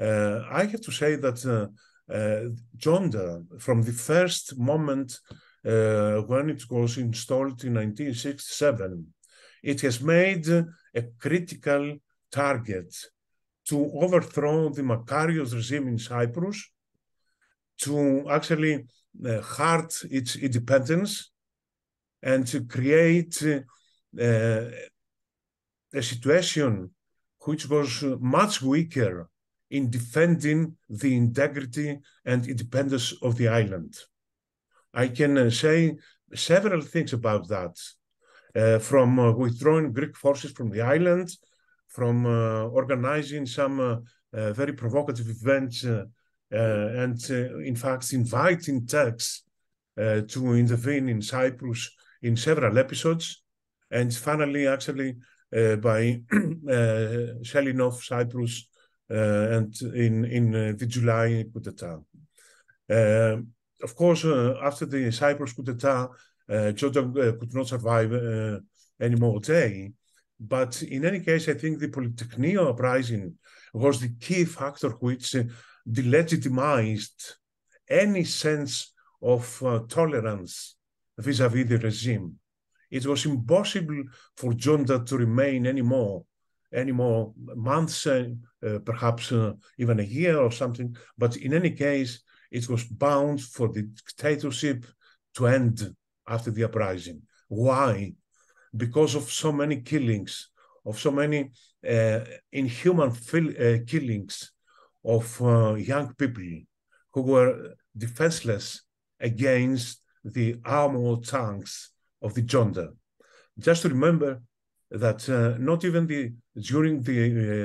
uh, I have to say that uh, uh, Junta, from the first moment when it was installed in 1967, it has made a critical target to overthrow the Makarios regime in Cyprus, to actually uh, hurt its independence, and to create uh, a situation which was much weaker in defending the integrity and independence of the island. I can uh, say several things about that, uh, from uh, withdrawing Greek forces from the island, from uh, organizing some uh, uh, very provocative events, and in fact inviting Turks to intervene in Cyprus in several episodes, and finally actually by selling off Cyprus uh, and in in uh, the July coup d'etat. Uh, of course, after the Cyprus coup d'etat, junta could not survive any more day. But in any case, I think the Polytechnio uprising was the key factor which uh, delegitimized any sense of uh, tolerance vis-a-vis -vis the regime. It was impossible for junta to remain anymore, any more months, uh, uh, perhaps uh, even a year or something. But in any case, it was bound for the dictatorship to end after the uprising. Why? Because of so many killings, of so many uh, inhuman uh, killings of uh, young people who were defenseless against the armored tanks of the junta. Just remember that uh, not even the during the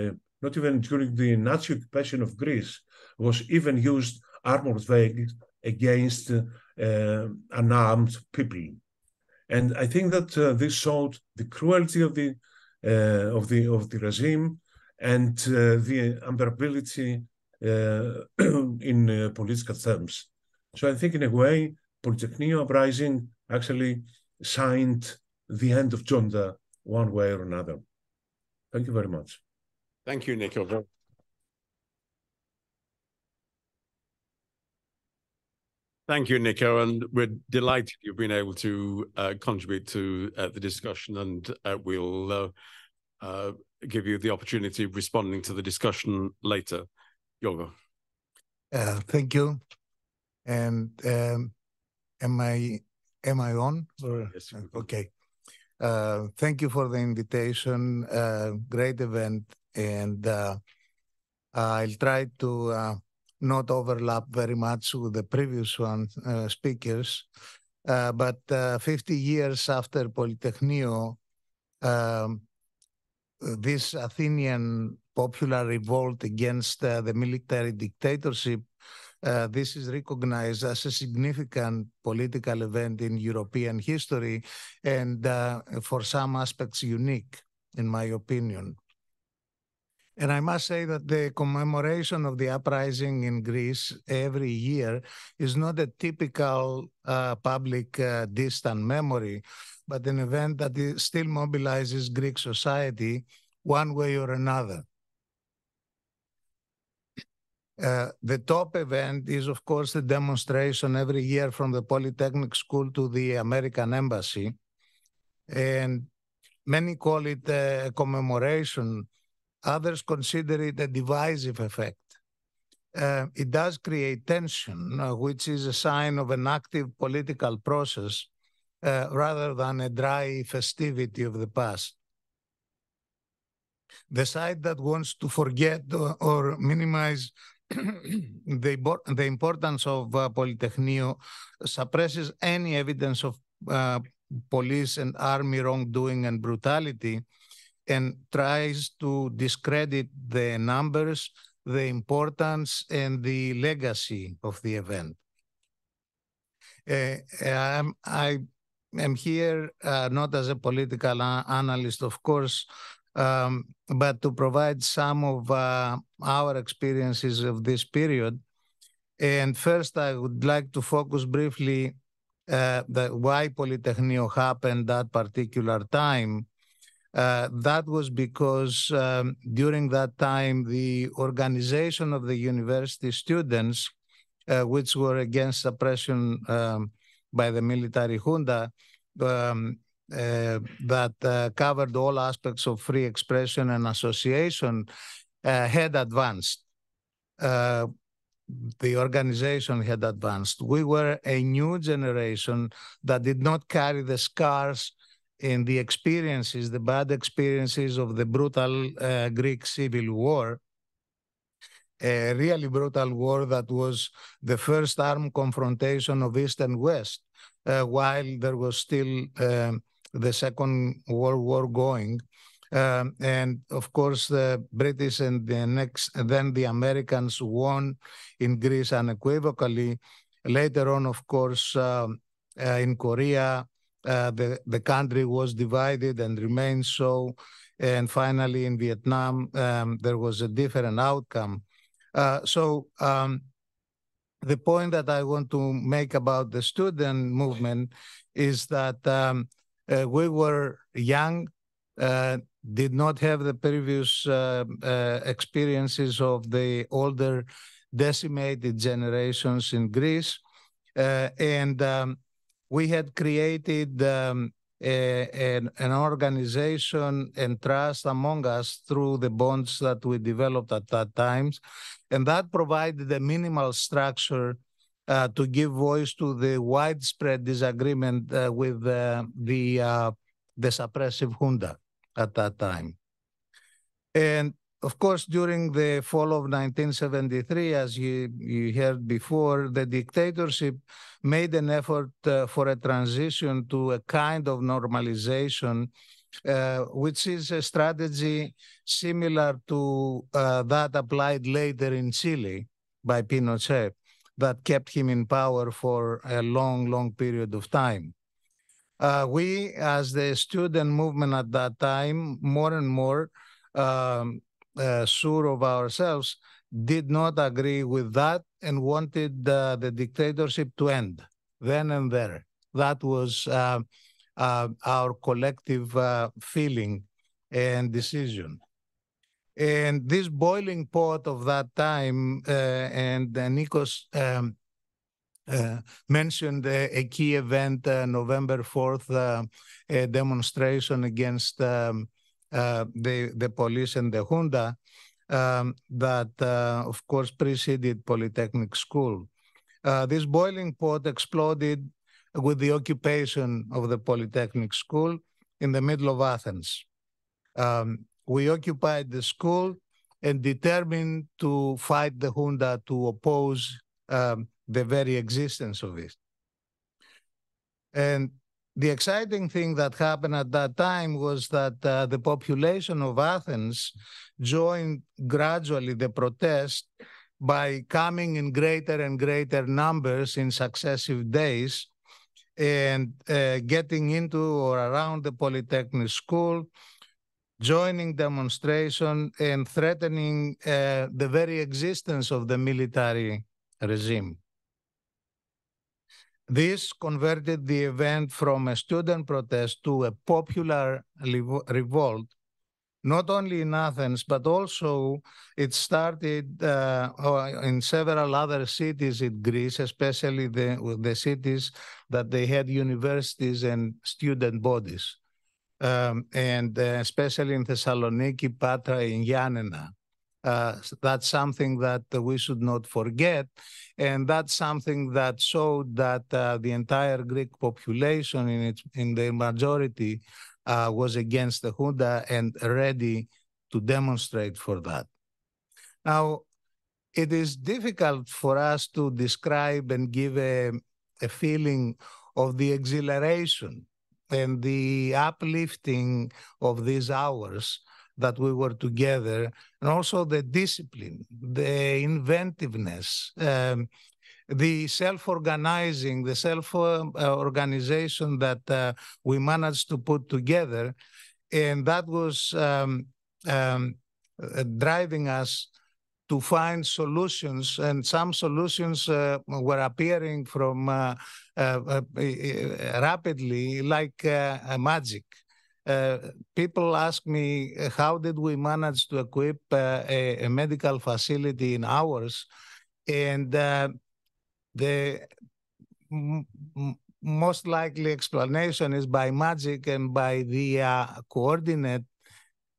uh, not even during the Nazi occupation of Greece was even used armored vehicles against uh, unarmed people. And I think that uh, this showed the cruelty of the uh, of the of the regime and uh, the unbearability in political terms. So I think in a way, Polytechnio uprising actually signed the end of junta one way or another. Thank you very much. Thank you, Nico. Thank you, Nico, and we're delighted you've been able to uh, contribute to uh, the discussion, and uh, we'll uh, uh, give you the opportunity of responding to the discussion later. Yorgo. Uh, thank you. And um, am I am I on? Or? Yes. Okay. thank you for the invitation. great event, and I'll try to not overlap very much with the previous one uh, speakers. Uh, but uh, 50 years after Polytechnio, um, this Athenian popular revolt against uh, the military dictatorship, uh, this is recognized as a significant political event in European history and uh, for some aspects unique, in my opinion. And I must say that the commemoration of the uprising in Greece every year is not a typical uh, public uh, distant memory, but an event that still mobilizes Greek society one way or another. Uh, the top event is, of course, the demonstration every year from the Polytechnic School to the American Embassy. And many call it a commemoration Others consider it a divisive effect. Uh, it does create tension, uh, which is a sign of an active political process uh, rather than a dry festivity of the past. The side that wants to forget or, or minimize the, the, importance of uh, Polytechnio suppresses any evidence of uh, police and army wrongdoing and brutality and tries to discredit the numbers, the importance, and the legacy of the event. Uh, I'm, I am here uh, not as a political analyst, of course, um, but to provide some of uh, our experiences of this period. And first, I would like to focus briefly uh, the why Polytechnio happened that particular time uh, that was because um, during that time, the organization of the university students, uh, which were against suppression um, by the military junta, um, that uh, covered all aspects of free expression and association, uh, had advanced. the organization had advanced. We were a new generation that did not carry the scars in the experiences, the bad experiences of the brutal uh, Greek civil war, a really brutal war that was the first armed confrontation of East and West, uh, while there was still um, the Second World War going. Um, and of course, the British and the next, then the Americans won in Greece unequivocally. Later on, of course, um, uh, in Korea, uh, the, the country was divided and remained so. And finally, in Vietnam, um, there was a different outcome. Uh, so um, the point that I want to make about the student movement is that um, uh, we were young, uh, did not have the previous uh, uh, experiences of the older decimated generations in Greece. Uh, and um, we had created um, a, an, an, organization and trust among us through the bonds that we developed at that time. And that provided a minimal structure uh, to give voice to the widespread disagreement uh, with uh, the, uh, the suppressive junta at that time. And of course, during the fall of 1973, as you, you heard before, the dictatorship made an effort uh, for a transition to a kind of normalization, uh, which is a strategy similar to uh, that applied later in Chile by Pinochet that kept him in power for a long, long period of time. Uh, we, as the student movement at that time, more and more um, uh, sure of ourselves, did not agree with that and wanted uh, the dictatorship to end then and there. That was uh, uh, our collective uh, feeling and decision. And this boiling pot of that time, uh, and Nikos um, mentioned a, key event, November 4th, a demonstration against um, uh, the, the police and the junta um, that, uh, of course, preceded Polytechnic School. Uh, this boiling pot exploded with the occupation of the Polytechnic School in the middle of Athens. Um, we occupied the school and determined to fight the junta to oppose um, the very existence of it. And the exciting thing that happened at that time was that uh, the population of Athens joined gradually the protest by coming in greater and greater numbers in successive days and uh, getting into or around the Polytechnic School, joining demonstration and threatening uh, the very existence of the military regime. This converted the event from a student protest to a popular revolt, not only in Athens, but also it started uh, in several other cities in Greece, especially the, the cities that they had universities and student bodies. And uh, especially in Thessaloniki, Patra, and Yanina. Uh, that's something that we should not forget. And that's something that showed that uh, the entire Greek population in, its, in the majority uh, was against the junta and ready to demonstrate for that. Now, it is difficult for us to describe and give a, a feeling of the exhilaration and the uplifting of these hours that we were together, and also the discipline, the inventiveness, um, the self-organizing, the self-organization that uh, we managed to put together, and that was um, um, uh, driving us to find solutions, and some solutions uh, were appearing from uh, uh, uh rapidly, like magic. Uh, people ask me, uh, how did we manage to equip uh, a, a, medical facility in hours? And uh, the most likely explanation is by magic and by the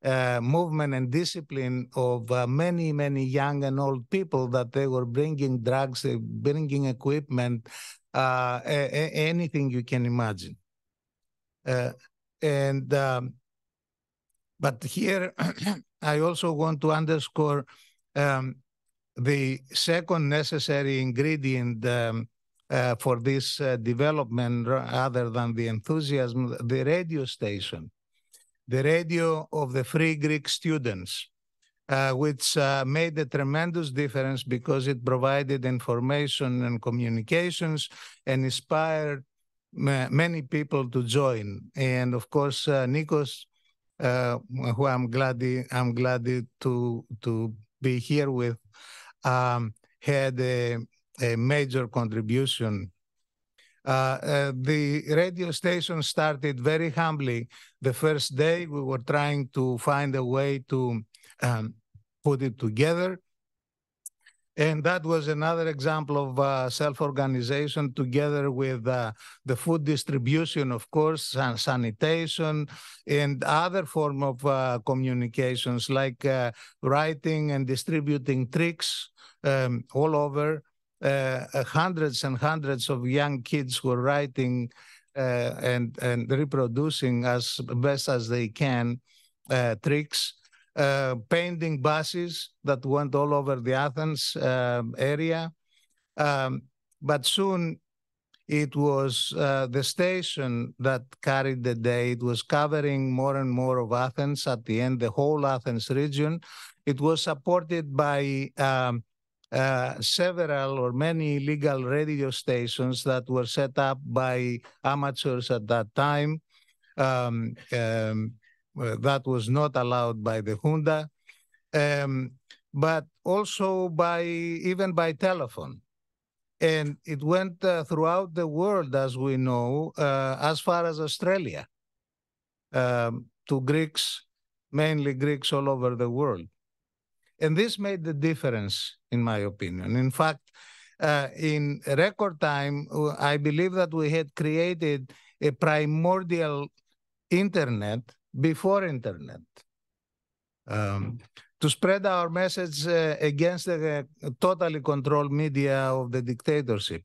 uh, movement and discipline of many, many young and old people that they were bringing drugs, bringing equipment, anything you can imagine. And um, but here, I also want to underscore um, the second necessary ingredient um, uh, for this uh, development, other than the enthusiasm, the radio station, the radio of the Free Greek students, uh, which uh, made a tremendous difference because it provided information and communications and inspired many people to join. And of course, uh, Nikos, uh, who I'm glad I'm glad to to be here with, um, had a, a, major contribution. Uh, uh, the radio station started very humbly. The first day, we were trying to find a way to um, put it together. And that was another example of uh, self-organization together with uh, the food distribution, of course, and sanitation, and other form of uh, communications like uh, writing and distributing tricks um, all over. Uh, uh, hundreds and hundreds of young kids were writing and, and reproducing as best as they can tricks uh, painting buses that went all over the Athens uh, area. Um, but soon it was uh, the station that carried the day. It was covering more and more of Athens at the end, the whole Athens region. It was supported by um, uh, several or many illegal radio stations that were set up by amateurs at that time. Um, um, uh, that was not allowed by the junta, um, but also by even by telephone. And it went uh, throughout the world, as we know, uh, as far as Australia, um, to Greeks, mainly Greeks all over the world. And this made the difference, in my opinion. In fact, uh, in record time, I believe that we had created a primordial internet before internet um, to spread our message uh, against the uh, totally controlled media of the dictatorship.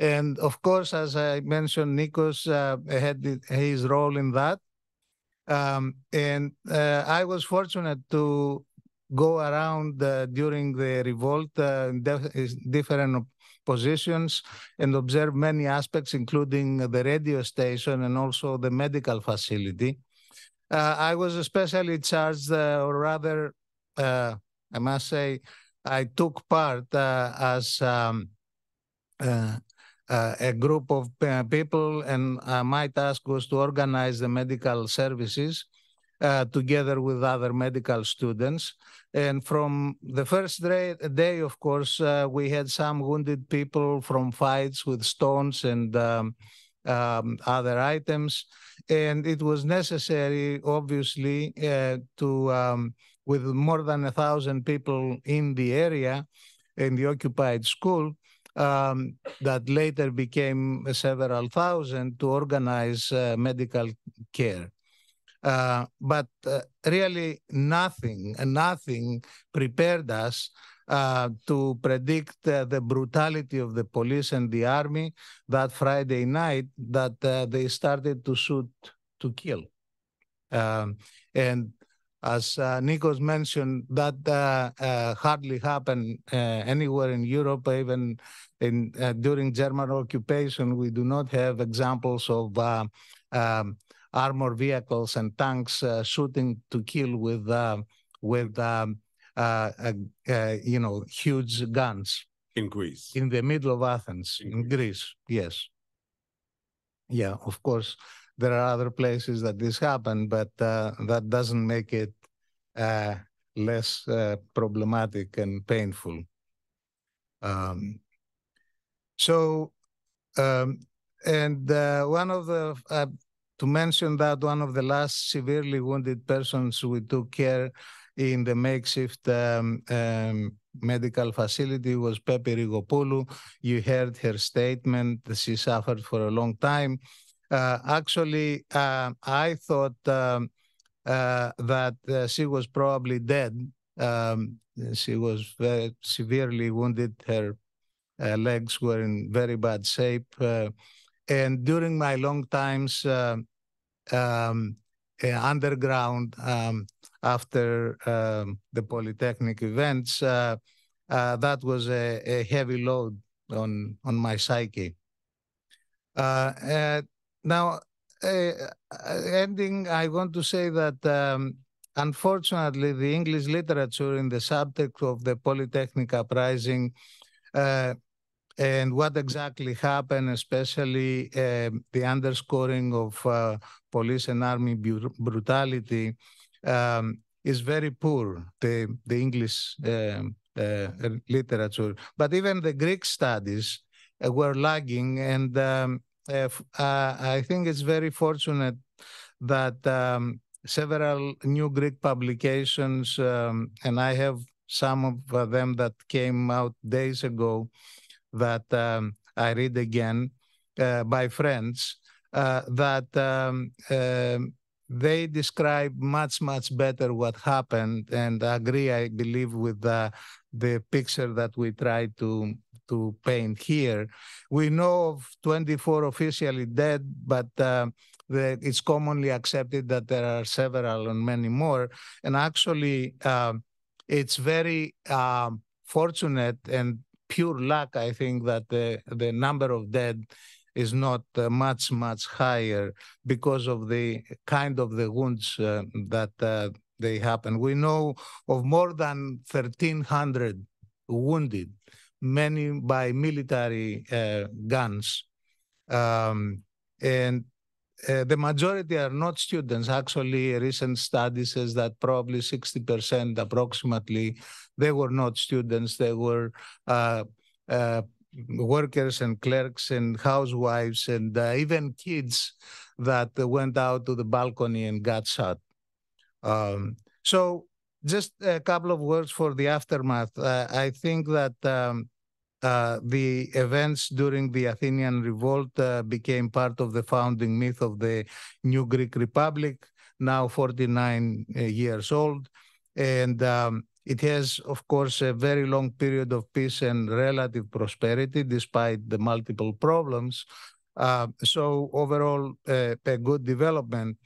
And of course, as I mentioned, Nikos uh, had his role in that. Um, and uh, I was fortunate to go around uh, during the revolt uh, in different positions and observe many aspects, including the radio station and also the medical facility. Uh, I was especially charged, uh, or rather, uh, I must say, I took part as um, a group of people, and my task was to organize the medical services uh, together with other medical students. And from the first day, day of course, uh, we had some wounded people from fights with stones and um, um, other items. And it was necessary, obviously, uh, to, um, with more than a thousand people in the area, in the occupied school, um, that later became several thousand to organize uh, medical care. Uh, but uh, really nothing, nothing prepared us uh, to predict uh, the brutality of the police and the army that Friday night that uh, they started to shoot to kill. Um, and as uh, Nikos mentioned, that uh, hardly happened anywhere in Europe, even in during German occupation. We do not have examples of um, armored vehicles and tanks shooting to kill with with um, uh, uh, uh, you know, huge guns. In Greece. In the middle of Athens, in, in Greece. Greece, yes. Yeah, of course, there are other places that this happened, but that doesn't make it less problematic and painful. Um, so, um, and uh, one of the, uh, to mention that one of the last severely wounded persons we took care in the makeshift um, um, medical facility was Pepe Rigopoulou. You heard her statement. She suffered for a long time. Uh, actually, uh, I thought um, uh, that uh, she was probably dead. Um, she was very severely wounded. Her uh, legs were in very bad shape. Uh, and during my long times um, underground, um, after um, the Polytechnic events, uh, uh, that was a, a, heavy load on, on my psyche. Uh, now, ending, I want to say that um, unfortunately, the English literature in the subject of the Polytechnic uprising uh, and what exactly happened, especially uh, the underscoring of uh, police and army brutality, um, is very poor, the, the English uh, uh, literature. But even the Greek studies were lagging. And um, I think it's very fortunate that um, several new Greek publications, um, and I have some of them that came out days ago that um, I read again uh, by friends, uh, that um, uh, they describe much, much better what happened and agree, I believe, with the, the picture that we try to, to paint here. We know of 24 officially dead, but uh, the, it's commonly accepted that there are several and many more. And actually, uh, it's very um, fortunate and pure luck, I think, that the, the number of dead is not uh, much, much higher because of the kind of the wounds uh, that uh, they happen. We know of more than 1,300 wounded, many by military uh, guns. Um, and uh, the majority are not students. Actually, a recent study says that probably 60% approximately, they were not students. They were uh, uh, workers and clerks and housewives and uh, even kids that went out to the balcony and got shot. Um, so just a couple of words for the aftermath. Uh, I think that um, uh, the events during the Athenian revolt uh, became part of the founding myth of the new Greek Republic, now 49 uh, years old. And um, it has, of course, a very long period of peace and relative prosperity despite the multiple problems. Uh, so overall, uh, a good development.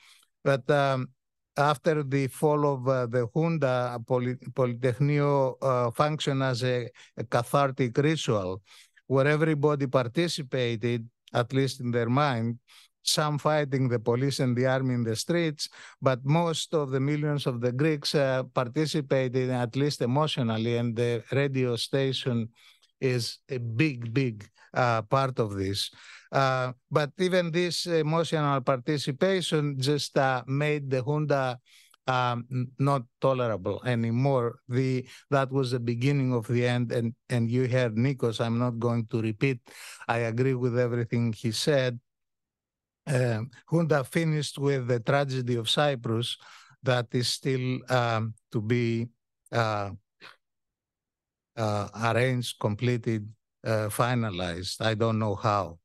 But um, after the fall of uh, the junta, Poly- Polytechnio uh, functioned as a, a, cathartic ritual where everybody participated, at least in their mind, some fighting the police and the army in the streets, but most of the millions of the Greeks uh, participated, at least emotionally, and the radio station is a big, big part of this. Uh, but even this emotional participation just uh, made the junta um, not tolerable anymore. The that was the beginning of the end. And and you heard Nikos. I'm not going to repeat. I agree with everything he said. Uh, junta finished with the tragedy of Cyprus, that is still um, to be uh, uh, arranged, completed, uh, finalized. I don't know how.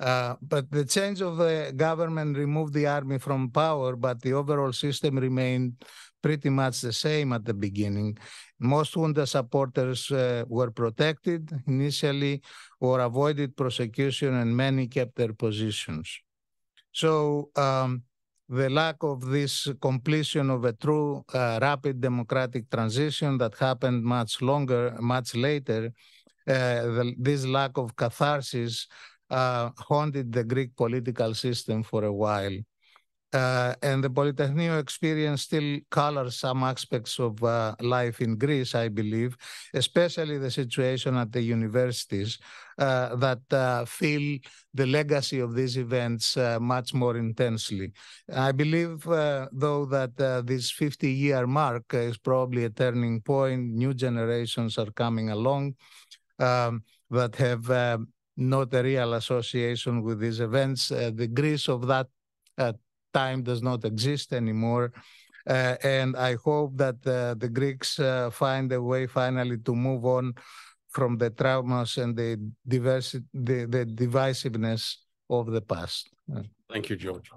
Uh, but the change of the government removed the army from power, but the overall system remained pretty much the same at the beginning. Most junta supporters uh, were protected initially or avoided prosecution, and many kept their positions. So um, the lack of this completion of a true uh, rapid democratic transition that happened much longer, much later, uh, the, this lack of catharsis uh, haunted the Greek political system for a while. Uh, and the Polytechnio experience still colors some aspects of uh, life in Greece, I believe, especially the situation at the universities uh, that uh, feel the legacy of these events uh, much more intensely. I believe, uh, though, that this 50 year mark is probably a turning point. New generations are coming along um, that have not a real association with these events. the Greece of that time does not exist anymore. Uh, and I hope that uh, the Greeks uh, find a way finally to move on from the traumas and the, diversi- the, the divisiveness of the past. Thank you, George.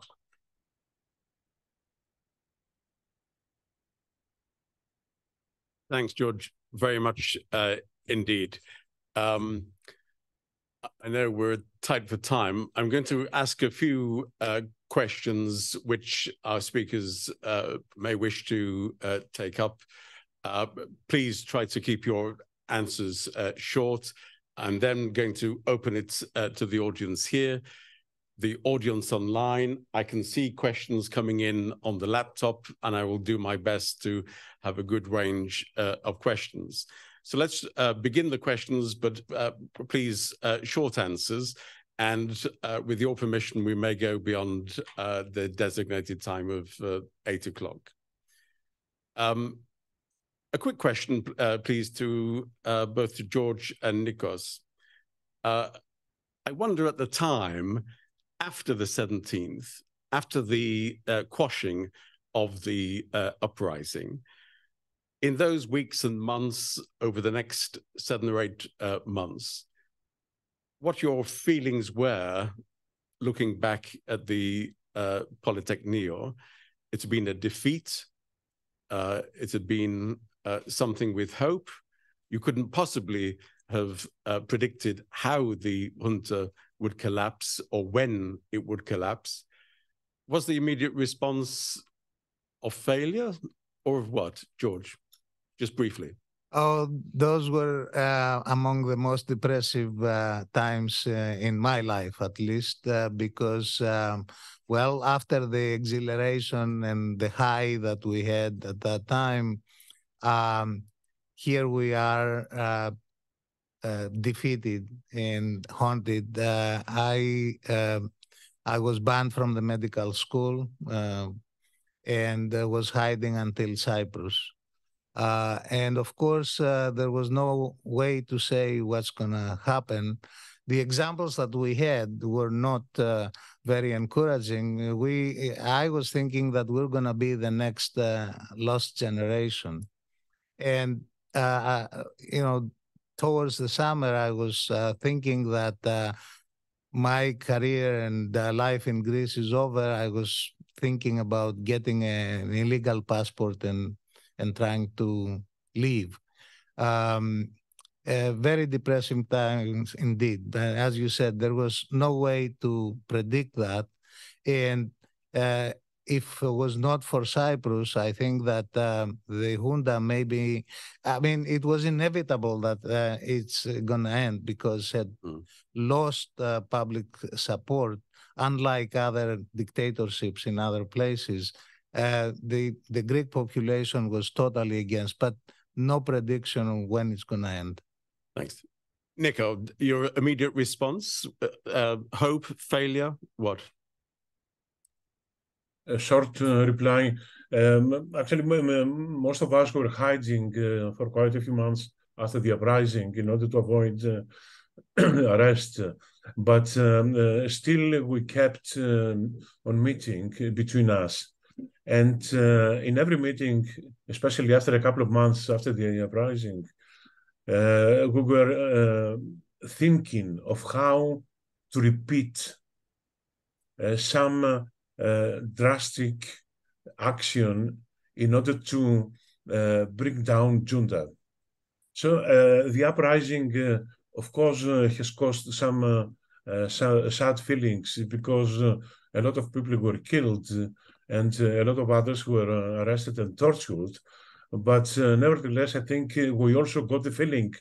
Thanks, George, very much uh, indeed. Um, I know we're tight for time. I'm going to ask a few uh, questions which our speakers uh, may wish to uh, take up. Uh, please try to keep your answers uh, short. I'm then going to open it uh, to the audience here. The audience online, I can see questions coming in on the laptop, and I will do my best to have a good range of questions. So let's begin the questions, but please short answers. And uh, with your permission, we may go beyond uh, the designated time of uh, eight o'clock. Um, a quick question, uh, please, to uh, both to George and Nikos. Uh, I wonder at the time, after the 17th, after the uh, quashing of the uh, uprising, in those weeks and months over the next seven or eight uh, months, what your feelings were looking back at the uh, Polytechnio. It's been a defeat. Uh, it had been uh, something with hope. You couldn't possibly have uh, predicted how the junta would collapse or when it would collapse. Was the immediate response of failure or of what, George? Just briefly. Oh, those were uh, among the most depressive uh, times uh, in my life, at least, uh, because, um, well, after the exhilaration and the high that we had at that time, um, here we are uh, uh, defeated and haunted. I um, I was banned from the medical school and was hiding until Cyprus. Uh, and of course, uh, there was no way to say what's going to happen. The examples that we had were not uh, very encouraging. We, I was thinking that we're going to be the next uh, lost generation, and uh, uh, you know, towards the summer, I was thinking that my career and life in Greece is over. I was thinking about getting an illegal passport and and trying to leave. Um, very depressing times indeed. As you said, there was no way to predict that. And uh, if it was not for Cyprus, I think that um, the junta maybe, I mean, it was inevitable that uh, it's going to end because it mm. lost uh, public support, unlike other dictatorships in other places uh, the the Greek population was totally against, but no prediction on when it's going to end. Thanks. Nico, your immediate response, uh, uh, hope, failure, what? A short uh, reply. Um, actually, most of us were hiding uh, for quite a few months after the uprising in order to avoid uh, arrest. But um, still, we kept um, on meeting between us. And uh, in every meeting, especially after a couple of months after the uprising, uh, we were uh, thinking of how to repeat uh, some uh, drastic action in order to uh, bring down junta. So the uprising, of course, has caused some sad feelings because a lot of people were killed and uh, a lot of others were uh, arrested and tortured. But uh, nevertheless, I think we also got the feeling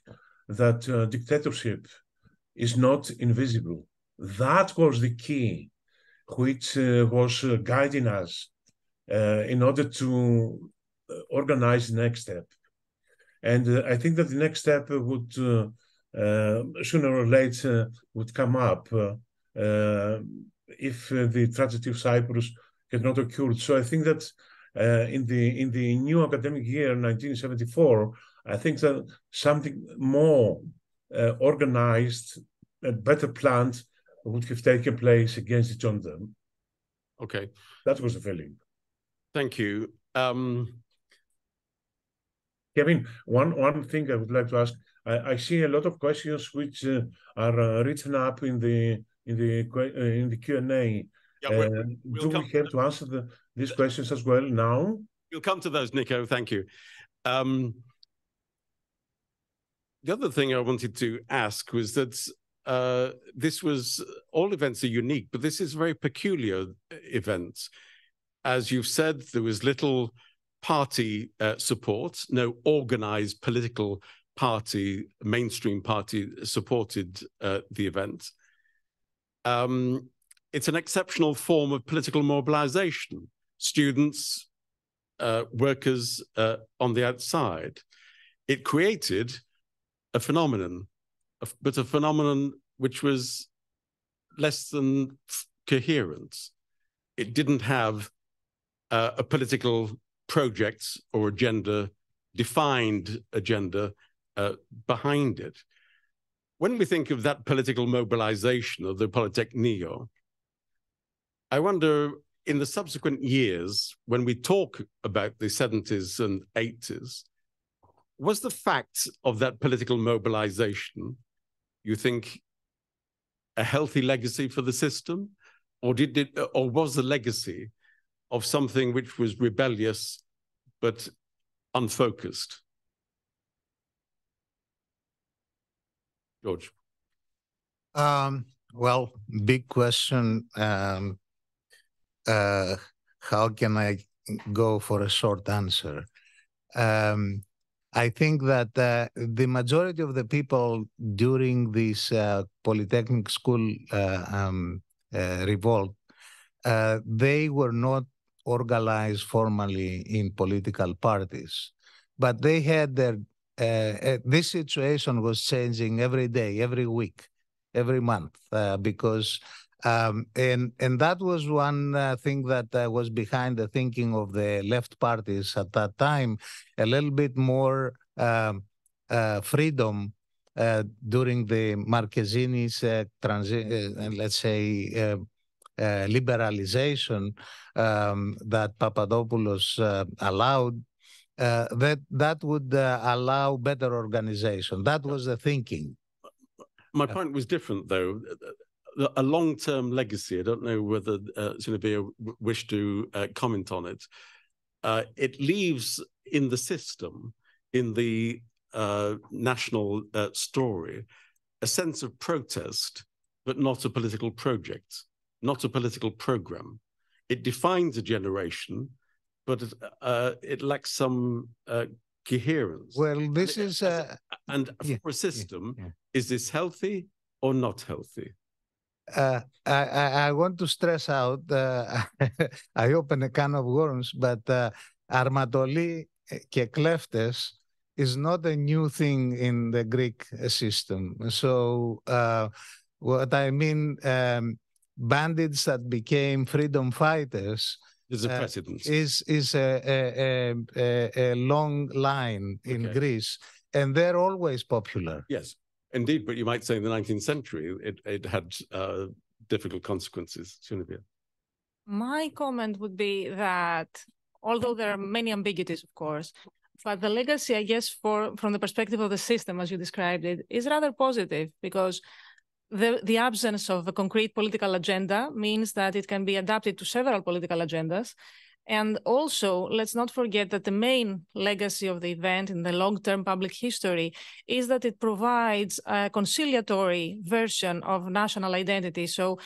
that dictatorship is not invisible. That was the key which was guiding us in order to organize the next step. And I think that the next step would uh, sooner or later would come up uh, uh, if the tragedy of Cyprus had not occurred. So I think that uh, in the in the new academic year 1974, I think that something more uh, organized and better planned would have taken place against the junta. Okay, that was the feeling. Thank you. Um... Kevin, one one thing I would like to ask. I, I see a lot of questions which uh, are uh, written up in the in the uh, in the Q and A yeah, we'll, uh, we'll do we have to answer the, these questions as well now? We'll come to those, Nico. Thank you. Um, the other thing I wanted to ask was that uh, this was all events are unique, but this is a very peculiar event. As you've said, there was little party uh, support, no organized political party, mainstream party supported uh, the event. Um, it's an exceptional form of political mobilization. Students, uh, workers uh, on the outside. It created a phenomenon, but a phenomenon which was less than coherent. It didn't have uh, a political project or agenda, defined agenda uh, behind it. when we think of that political mobilization of the Polytechnio, I wonder in the subsequent years, when we talk about the 70s and 80s, was the fact of that political mobilization, you think, a healthy legacy for the system? Or did it, or was the legacy of something which was rebellious but unfocused? George. Um, well, big question. Um, uh, how can I go for a short answer? Um, I think that uh, the majority of the people during this uh, Polytechnic School uh, um, uh, revolt, uh, they were not organized formally in political parties, but they had their. this situation was changing every day, every week, every month, because um, and and that was one uh, thing that uh, was behind the thinking of the left parties at that time, a little bit more um, uh, freedom uh, during the Markezinis uh, transi- uh, let's say liberalization um, that Papadopoulos allowed. that that would allow better organization. That was the thinking. My point was different, though a long-term legacy. I don't know whether uh, Zinovia wish to uh, comment on it. Uh, it leaves in the system, in the uh, national uh, story, a sense of protest, but not a political project, not a political program. It defines a generation, but it, uh, it lacks some uh, coherence. Well, this is and for a system, yeah, yeah. is this healthy or not healthy? uh, I, I, want to stress out, uh, I open a can of worms, but uh, armatolí και κλέφτες is not a new thing in the Greek system. So uh, what I mean, um, bandits that became freedom fighters is a uh, precedent. is is a, a, a, a long line in okay. Greece, and they're always popular. Yes. Indeed, but you might say in the 19th century, it, it had uh, difficult consequences. Zinovia. My comment would be that although there are many ambiguities, of course, but the legacy, I guess, for from the perspective of the system, as you described it, is rather positive because the, the absence of a concrete political agenda means that it can be adapted to several political agendas and also, let's not forget that the main legacy of the event in the long term public history is that it provides a conciliatory version of national identity. So,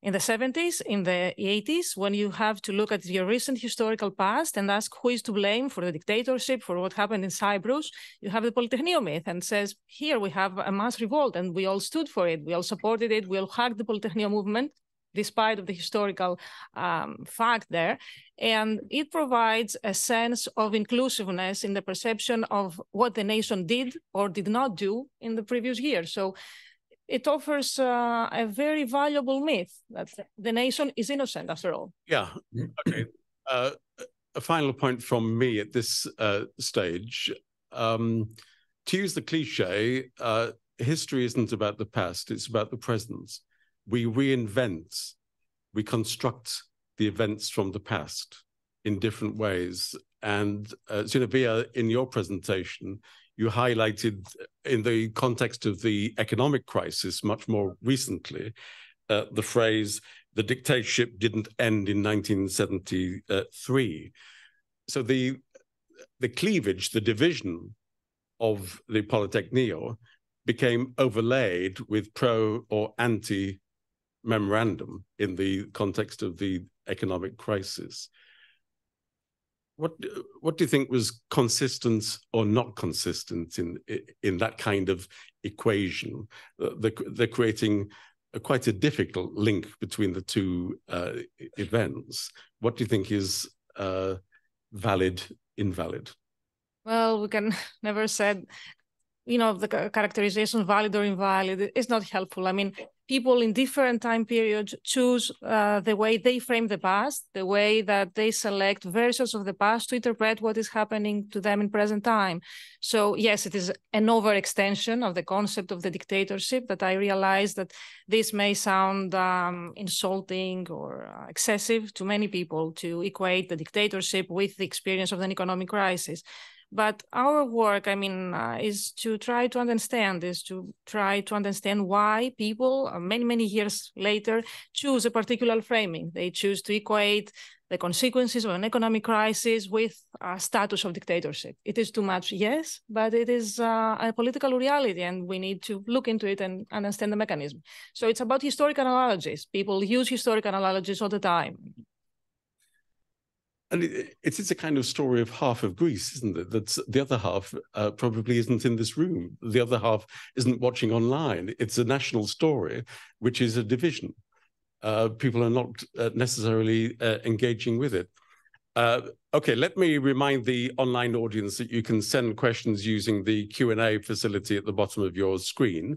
in the 70s, in the 80s, when you have to look at your recent historical past and ask who is to blame for the dictatorship, for what happened in Cyprus, you have the Polytechnio myth and says, here we have a mass revolt and we all stood for it. We all supported it. We all hugged the Polytechnio movement despite of the historical um, fact there. And it provides a sense of inclusiveness in the perception of what the nation did or did not do in the previous year. So it offers uh, a very valuable myth that the nation is innocent after all. Yeah. Okay. Uh, a final point from me at this uh, stage. Um, to use the cliche, uh, history isn't about the past, it's about the present we reinvent, we construct the events from the past in different ways. And uh, Zinovia, in your presentation, you highlighted in the context of the economic crisis much more recently uh, the phrase, the dictatorship didn't end in 1973. So the, the cleavage, the division of the Polytechnio became overlaid with pro or anti memorandum in the context of the economic crisis. What what do you think was consistent or not consistent in in that kind of equation? Uh, they're, they're creating a, quite a difficult link between the two uh, events. What do you think is uh, valid, invalid? Well, we can never say you know, the characterization valid or invalid is not helpful. I mean, people in different time periods choose uh, the way they frame the past, the way that they select versions of the past to interpret what is happening to them in present time. So yes, it is an overextension of the concept of the dictatorship that I realize that this may sound um, insulting or uh, excessive to many people to equate the dictatorship with the experience of an economic crisis. But our work, I mean, uh, is to try to understand, is to try to understand why people, uh, many, many years later, choose a particular framing. They choose to equate the consequences of an economic crisis with a status of dictatorship. It is too much, yes, but it is uh, a political reality and we need to look into it and understand the mechanism. So it's about historical analogies. People use historical analogies all the time. And it, it is a kind of story of half of Greece, isn't it? That's the other half uh, probably isn't in this room. The other half isn't watching online. It's a national story, which is a division. Uh, people are not uh, necessarily uh, engaging with it. Uh, okay, let me remind the online audience that you can send questions using the Q&A facility at the bottom of your screen.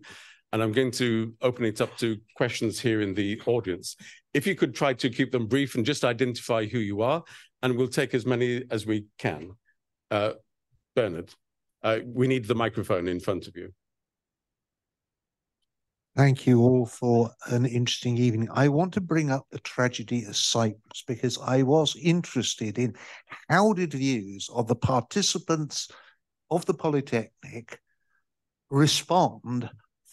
And I'm going to open it up to questions here in the audience. If you could try to keep them brief and just identify who you are, and we'll take as many as we can. Uh, Bernard, uh, we need the microphone in front of you. Thank you all for an interesting evening. I want to bring up the tragedy of Cyprus because I was interested in how did views of the participants of the Polytechnic respond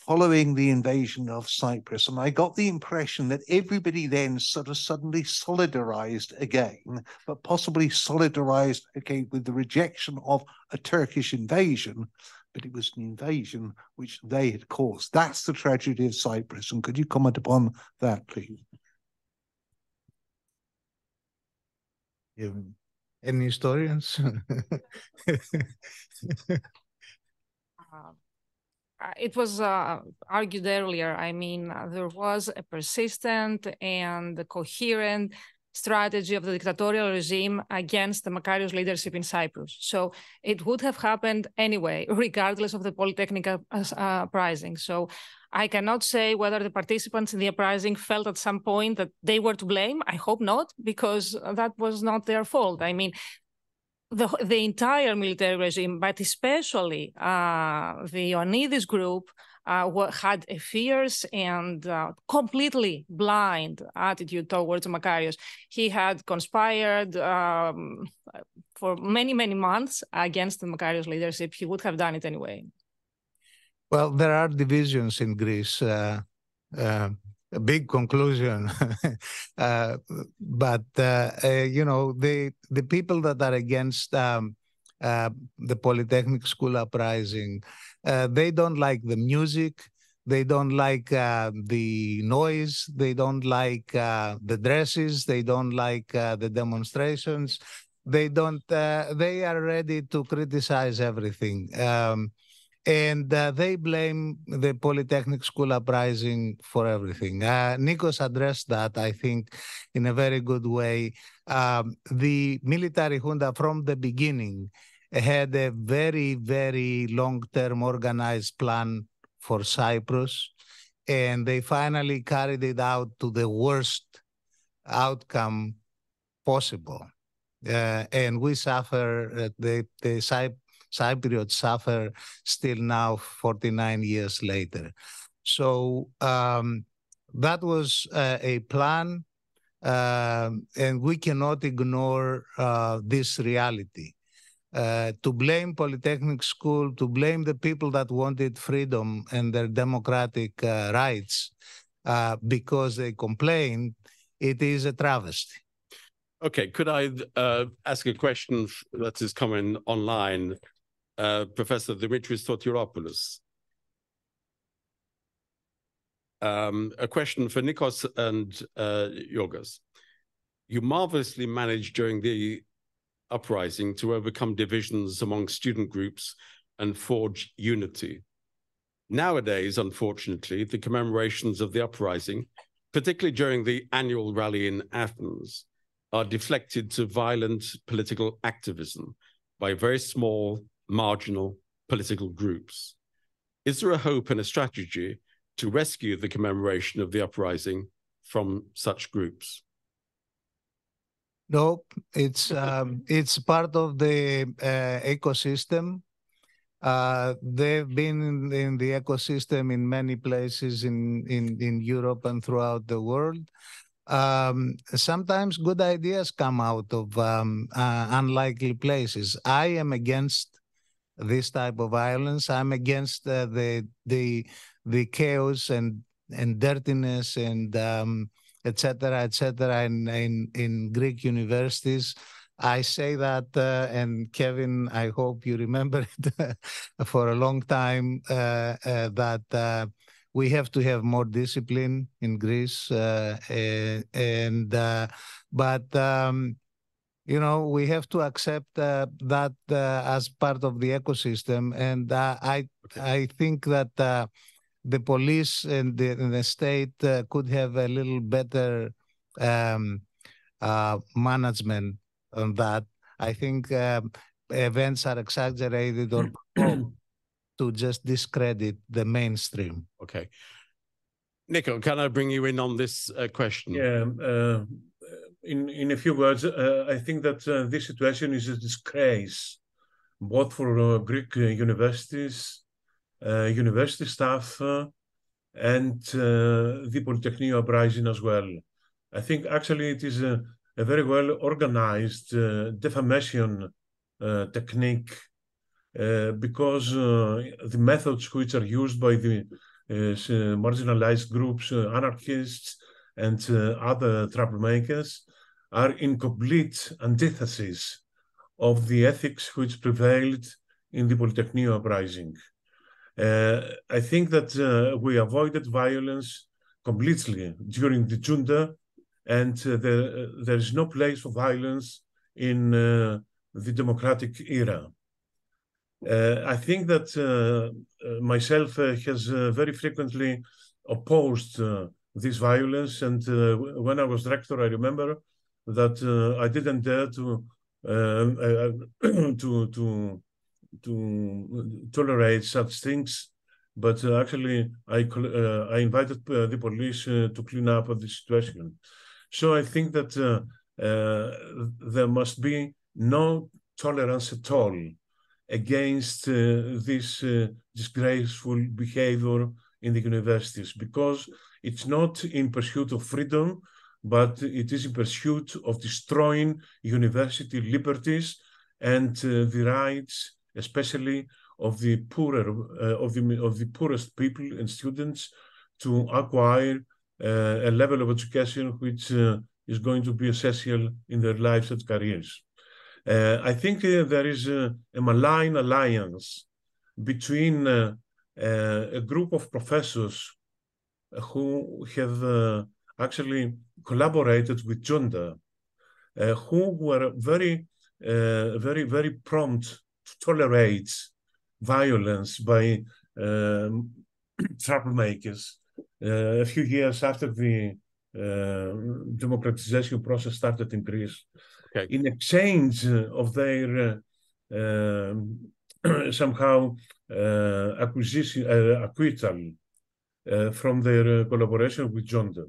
following the invasion of Cyprus. And I got the impression that everybody then sort of suddenly solidarized again, but possibly solidarized again with the rejection of a Turkish invasion. But it was an invasion which they had caused. That's the tragedy of Cyprus. And could you comment upon that, please? Any historians? uh, it was uh, argued earlier. I mean, uh, there was a persistent and coherent strategy of the dictatorial regime against the Makarios leadership in Cyprus. So it would have happened anyway, regardless of the Polytechnic uh, uprising. So I cannot say whether the participants in the uprising felt at some point that they were to blame. I hope not, because that was not their fault. I mean, the, the entire military regime, but especially uh, the Ioannidis group, uh, had a fierce and uh, completely blind attitude towards Makarios. He had conspired um, for many, many months against the Makarios leadership. He would have done it anyway. Well, there are divisions in Greece. Uh, uh a big conclusion. uh, but uh, uh, you know, the the people that are against um, uh, the Polytechnic School uprising, uh, they don't like the music. They don't like uh, the noise. They don't like the dresses. They don't like the demonstrations. They don't. they are ready to criticize everything. Um, and uh, they blame the Polytechnic School uprising for everything. Uh, Nikos addressed that, I think, in a very good way. Um, the military junta from the beginning had a very, very long-term organized plan for Cyprus, and they finally carried it out to the worst outcome possible. Uh, and we suffer, uh, the, the Cypriots suffer still now, 49 years later. So um, that was uh, a plan, uh, and we cannot ignore uh, this reality. Uh, to blame Polytechnic School, to blame the people that wanted freedom and their democratic uh, rights uh, because they complained, it is a travesty. Okay, could I ask a question that is coming online uh, Professor Dimitris Sotiropoulos. Um, a question for Nikos and uh, Yorgos. You marvelously managed during the uprising to overcome divisions among student groups and forge unity. Nowadays, unfortunately, the commemorations of the uprising, particularly during the annual rally in Athens, are deflected to violent political activism by very small marginal political groups. Is there a hope and a strategy to rescue the commemoration of the uprising from such groups? Nope, it's um, it's part of the uh, ecosystem. Uh, they've been in, in, the ecosystem in many places in, in, in Europe and throughout the world. Um, sometimes good ideas come out of um, uh, unlikely places. I am against this type of violence. I'm against uh, the the the chaos and and dirtiness and um, etc., etc. In, in in Greek universities. I say that, uh, and Kevin, I hope you remember it for a long time uh, uh, that uh, we have to have more discipline in Greece, uh, and uh, but. Um, you know, we have to accept that as part of the ecosystem, and I I think that the police and the, and the state uh, could have a little better um, uh, management on that. I think um, events are exaggerated or to just discredit the mainstream. Okay. Nico, can I bring you in on this uh, question? Yeah. Uh, in, in a few words, uh, I think that uh, this situation is a disgrace, both for Greek universities uh, university staff uh, and uh, the Polytechnic uprising as well. I think actually it is a, a very well organized defamation technique because the methods which are used by the marginalized groups, anarchists, and other troublemakers are in complete antithesis of the ethics which prevailed in the Polytechnic uprising. Uh, I think that uh, we avoided violence completely during the junta, and uh, there, there is no place for violence in the democratic era. Uh, I think that uh, myself has very frequently opposed this violence, and when I was director, I remember that I didn't dare to um, to to to tolerate such things. But uh, actually, I uh, I invited uh, the police to clean up the situation. So I think that there must be no tolerance at all against this disgraceful behavior in the universities because it's not in pursuit of freedom, but it is in pursuit of destroying university liberties and uh, the rights especially of the poorer uh, of the of the poorest people and students to acquire uh, a level of education which is going to be essential in their lives and careers. Uh, I think uh, there is a, malign alliance between a group of professors who have actually collaborated with Junta, who were very, very, very prompt to tolerate violence by um, troublemakers. Uh, a few years after the uh, democratization process started in Greece, okay. in exchange of their uh, um, somehow uh, acquisition, uh, acquittal uh, from their collaboration with Junta.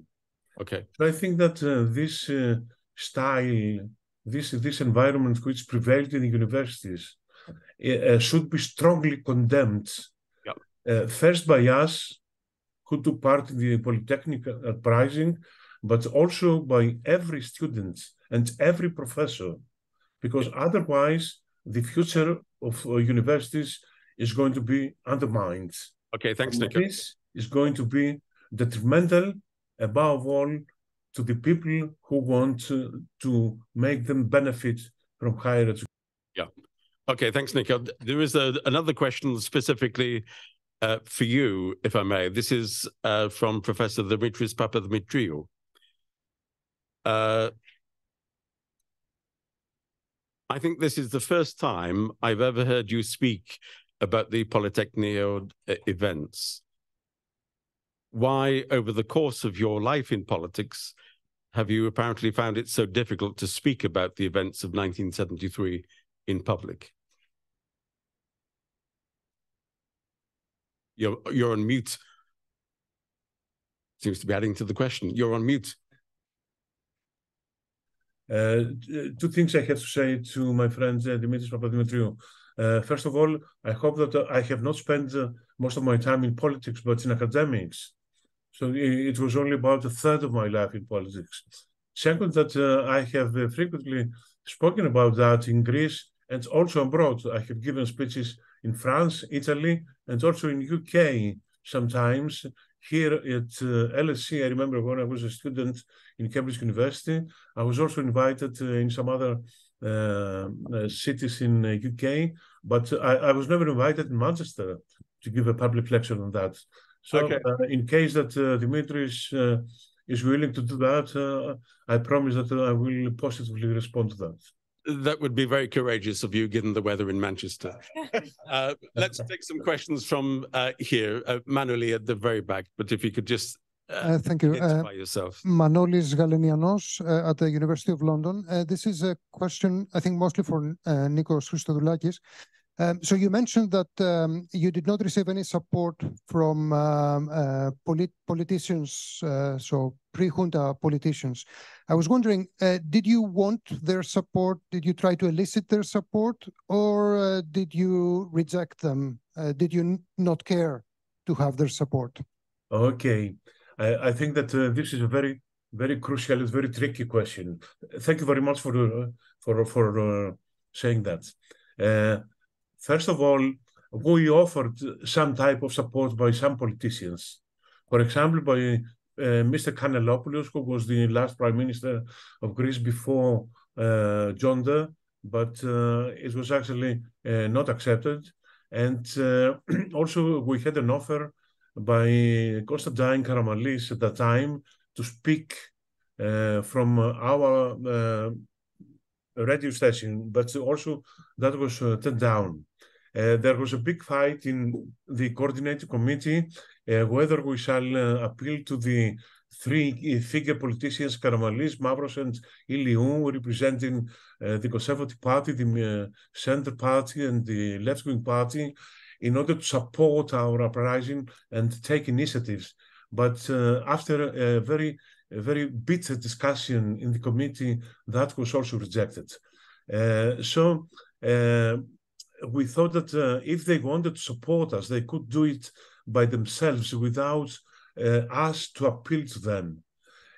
Okay. So I think that this style, this this environment which prevailed in the universities uh, should be strongly condemned. Yep. Uh, first by us, who took part in the Polytechnic uprising, but also by every student and every professor, because otherwise the future of uh, universities is going to be undermined. Okay, thanks, Nick. This is going to be detrimental, above all, to the people who want to, to make them benefit from higher education. Yeah. Okay, thanks, Nico. There is a, another question specifically uh, for you, if I may. This is uh, from Professor Dimitris Papadimitriou. Uh, I think this is the first time I've ever heard you speak about the Polytechnio uh, events. Why, over the course of your life in politics, have you apparently found it so difficult to speak about the events of 1973 in public? You're you're on mute. Seems to be adding to the question. You're on mute. Uh, two things I have to say to my friend uh, Dimitris Papadimitriou. Uh, first of all, I hope that uh, I have not spent uh, most of my time in politics, but in academics. So it was only about a third of my life in politics. Second, that uh, I have uh, frequently spoken about that in Greece and also abroad. I have given speeches in France, Italy, and also in UK sometimes. Here at uh, LSE, I remember when I was a student in Cambridge University, I was also invited uh, in some other uh, uh, cities in UK, but I, I, was never invited in Manchester to give a public lecture on that. So, okay. in case that Dimitris is willing to do that, I promise that I will positively respond to that that would be very courageous of you, given the weather in Manchester. Uh, let's take some questions from uh, here. Uh, Manoli at the very back, but if you could just uh, uh, thank you. Identify yourself. Manolis Galenianos uh, at the University of London. this is a question, I think, mostly for Nikos Christodoulakis. Um, so you mentioned that um, you did not receive any support from um, uh, polit politicians, uh, so pre-junta politicians. I was wondering, uh, did you want their support? Did you try to elicit their support, or did you reject them? Did you not care to have their support? Okay, I, think that this is a very, very crucial, very tricky question. Thank you very much for for for saying that. First of all, we offered some type of support by some politicians. For example, by uh, Mr. Kanellopoulos, who was the last prime minister of Greece before uh, Junta, but uh, it was actually uh, not accepted. And uh, also, we had an offer by Konstantin Karamanlis at that time to speak uh, from our radio station, but also that was turned down. Uh, there was a big fight in the coordinating committee uh, whether we shall uh, appeal to the three figure politicians, Karamanlis, Mavros, and Iliou, representing the Conservative Party, the Center Party, and the Left Wing Party, in order to support our uprising and take initiatives. But after a very a very bitter discussion in the committee that was also rejected. Uh, so uh, we thought that uh, if they wanted to support us, they could do it by themselves without uh, us to appeal to them.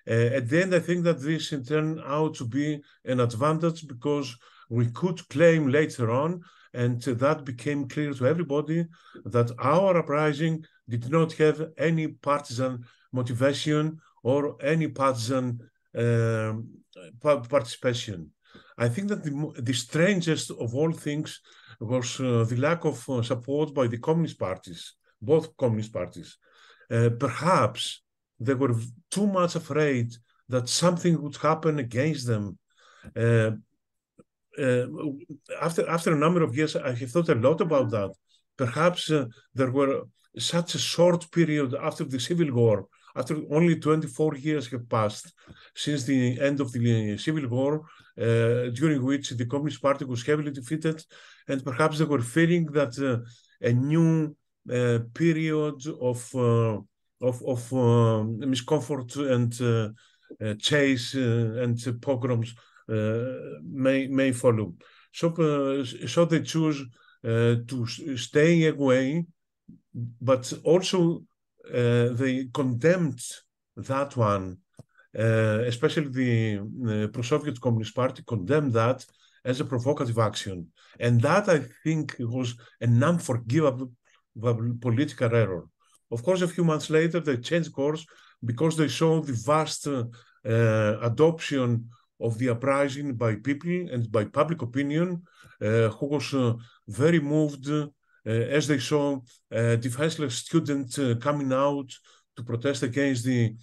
Uh, at the end, I think that this turned out to be an advantage because we could claim later on, and that became clear to everybody, that our uprising did not have any partisan motivation or any partisan um, participation. I think that the, the strangest of all things was uh, the lack of uh, support by the communist parties, both communist parties. Uh, perhaps they were too much afraid that something would happen against them. Uh, uh, after after a number of years, I have thought a lot about that. Perhaps uh, there were such a short period after the civil war after only 24 years have passed since the end of the civil war, uh, during which the Communist Party was heavily defeated, and perhaps they were fearing that uh, a new uh, period of uh, of, of um, miscomfort and uh, uh, chase and pogroms may may follow. So, so they choose to stay away, but also uh, they condemned that one, uh, especially the uh, pro-Soviet Communist Party condemned that as a provocative action. And that, I think, was an unforgivable political error. Of course, a few months later, they changed course because they saw the vast uh, uh, adoption of the uprising by people and by public opinion, uh, who was very moved uh, as they saw uh, defenseless students uh, coming out to protest against the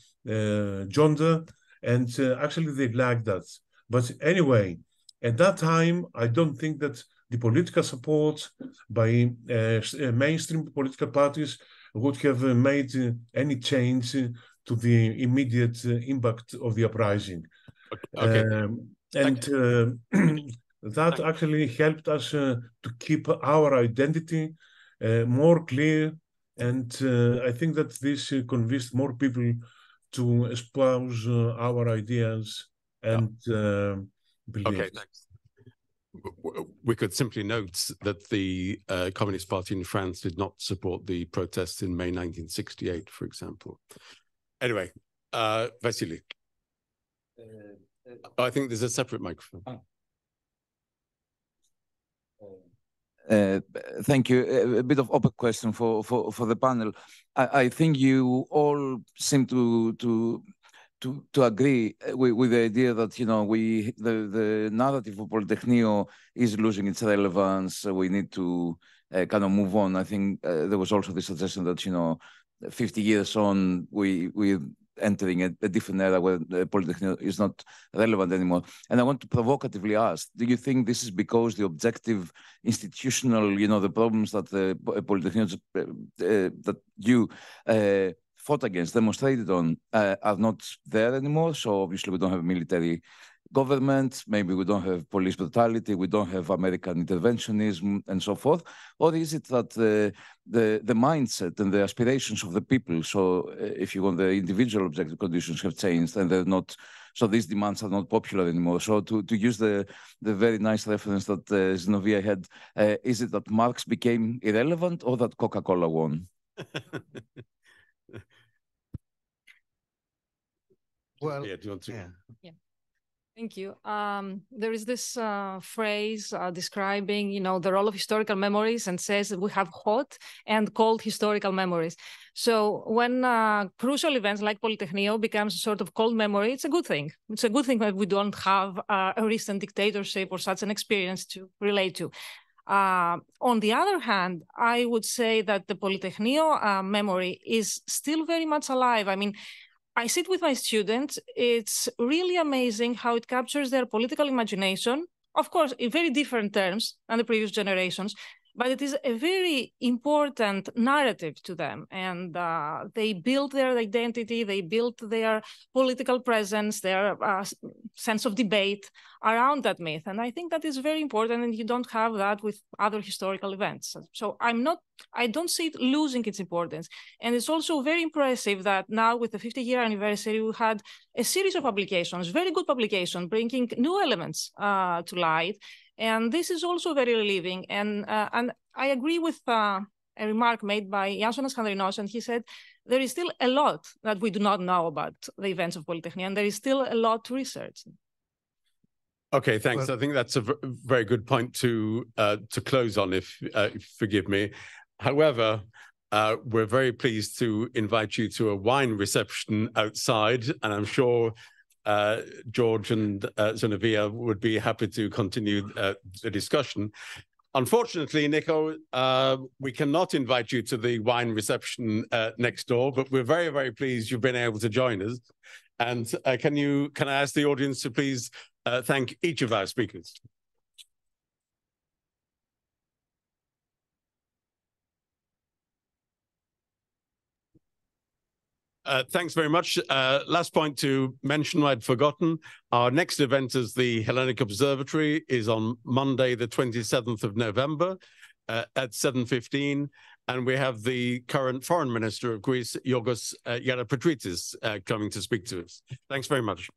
Junta, and actually they liked that. But anyway, at that time, I don't think that the political support by uh, mainstream political parties would have uh, made uh, any change to the immediate impact of the uprising. Okay. Um, and that actually helped us uh, to keep our identity uh, more clear And uh, I think that this uh, convinced more people to espouse uh, our ideas and uh, beliefs. Okay, thanks. We could simply note that the uh, Communist Party in France did not support the protests in May 1968, for example. Anyway, uh, Vasily. I think there's a separate microphone. Uh, uh thank you. A, bit of open question for, for, for the panel. I, I think you all seem to to to to agree with, with, the idea that you know we the the narrative of Polytechnio is losing its relevance. We need to uh, kind of move on. I think uh, there was also the suggestion that you know, 50 years on, we we entering a, a different era where the Polytechnic is not relevant anymore. And I want to provocatively ask, do you think this is because the objective institutional, you know, the problems that the Polytechnic, uh, uh, that you uh, fought against, demonstrated on, uh, are not there anymore? So obviously we don't have military government, maybe we don't have police brutality, we don't have American interventionism and so forth? Or is it that the, the, the mindset and the aspirations of the people, so uh, if you want, the individual objective conditions have changed and they're not, so these demands are not popular anymore. So to, to use the, the very nice reference that uh, Zinovia had, uh, is it that Marx became irrelevant or that Coca-Cola won? well, yeah, do you want to? Yeah. yeah. Thank you. Um, there is this uh, phrase uh, describing, you know, the role of historical memories and says that we have hot and cold historical memories. So when uh, crucial events like Polytechneio becomes a sort of cold memory, it's a good thing. It's a good thing that we don't have uh, a recent dictatorship or such an experience to relate to. Uh, on the other hand, I would say that the Polytechneio uh, memory is still very much alive. I mean, I sit with my students. It's really amazing how it captures their political imagination, of course, in very different terms than the previous generations, but it is a very important narrative to them. And uh, they build their identity, they build their political presence, their uh, sense of debate around that myth. And I think that is very important. And you don't have that with other historical events. So I'm not, I don't see it losing its importance. And it's also very impressive that now with the 50 year anniversary, we had a series of publications, very good publications, bringing new elements uh, to light and this is also very relieving. And, uh, and I agree with uh, a remark made by Iasonas Chandrinos, and he said, there is still a lot that we do not know about the events of Polytechnia, and there is still a lot to research. Okay, thanks. Well, I think that's a very good point to uh, to close on, if, uh, forgive me. However, uh, we're very pleased to invite you to a wine reception outside, and I'm sure uh, George and uh, would be happy to continue uh, the discussion. Unfortunately, Nico, uh, we cannot invite you to the wine reception uh, next door, but we're very, very pleased you've been able to join us. And uh, can you can I ask the audience to please uh, thank each of our speakers? Uh, thanks very much. Uh, last point to mention, I'd forgotten. Our next event as the Hellenic Observatory is on Monday, the 27th of November uh, at 7.15. And we have the current foreign minister of Greece, Yorgos uh, uh, coming to speak to us. Thanks very much.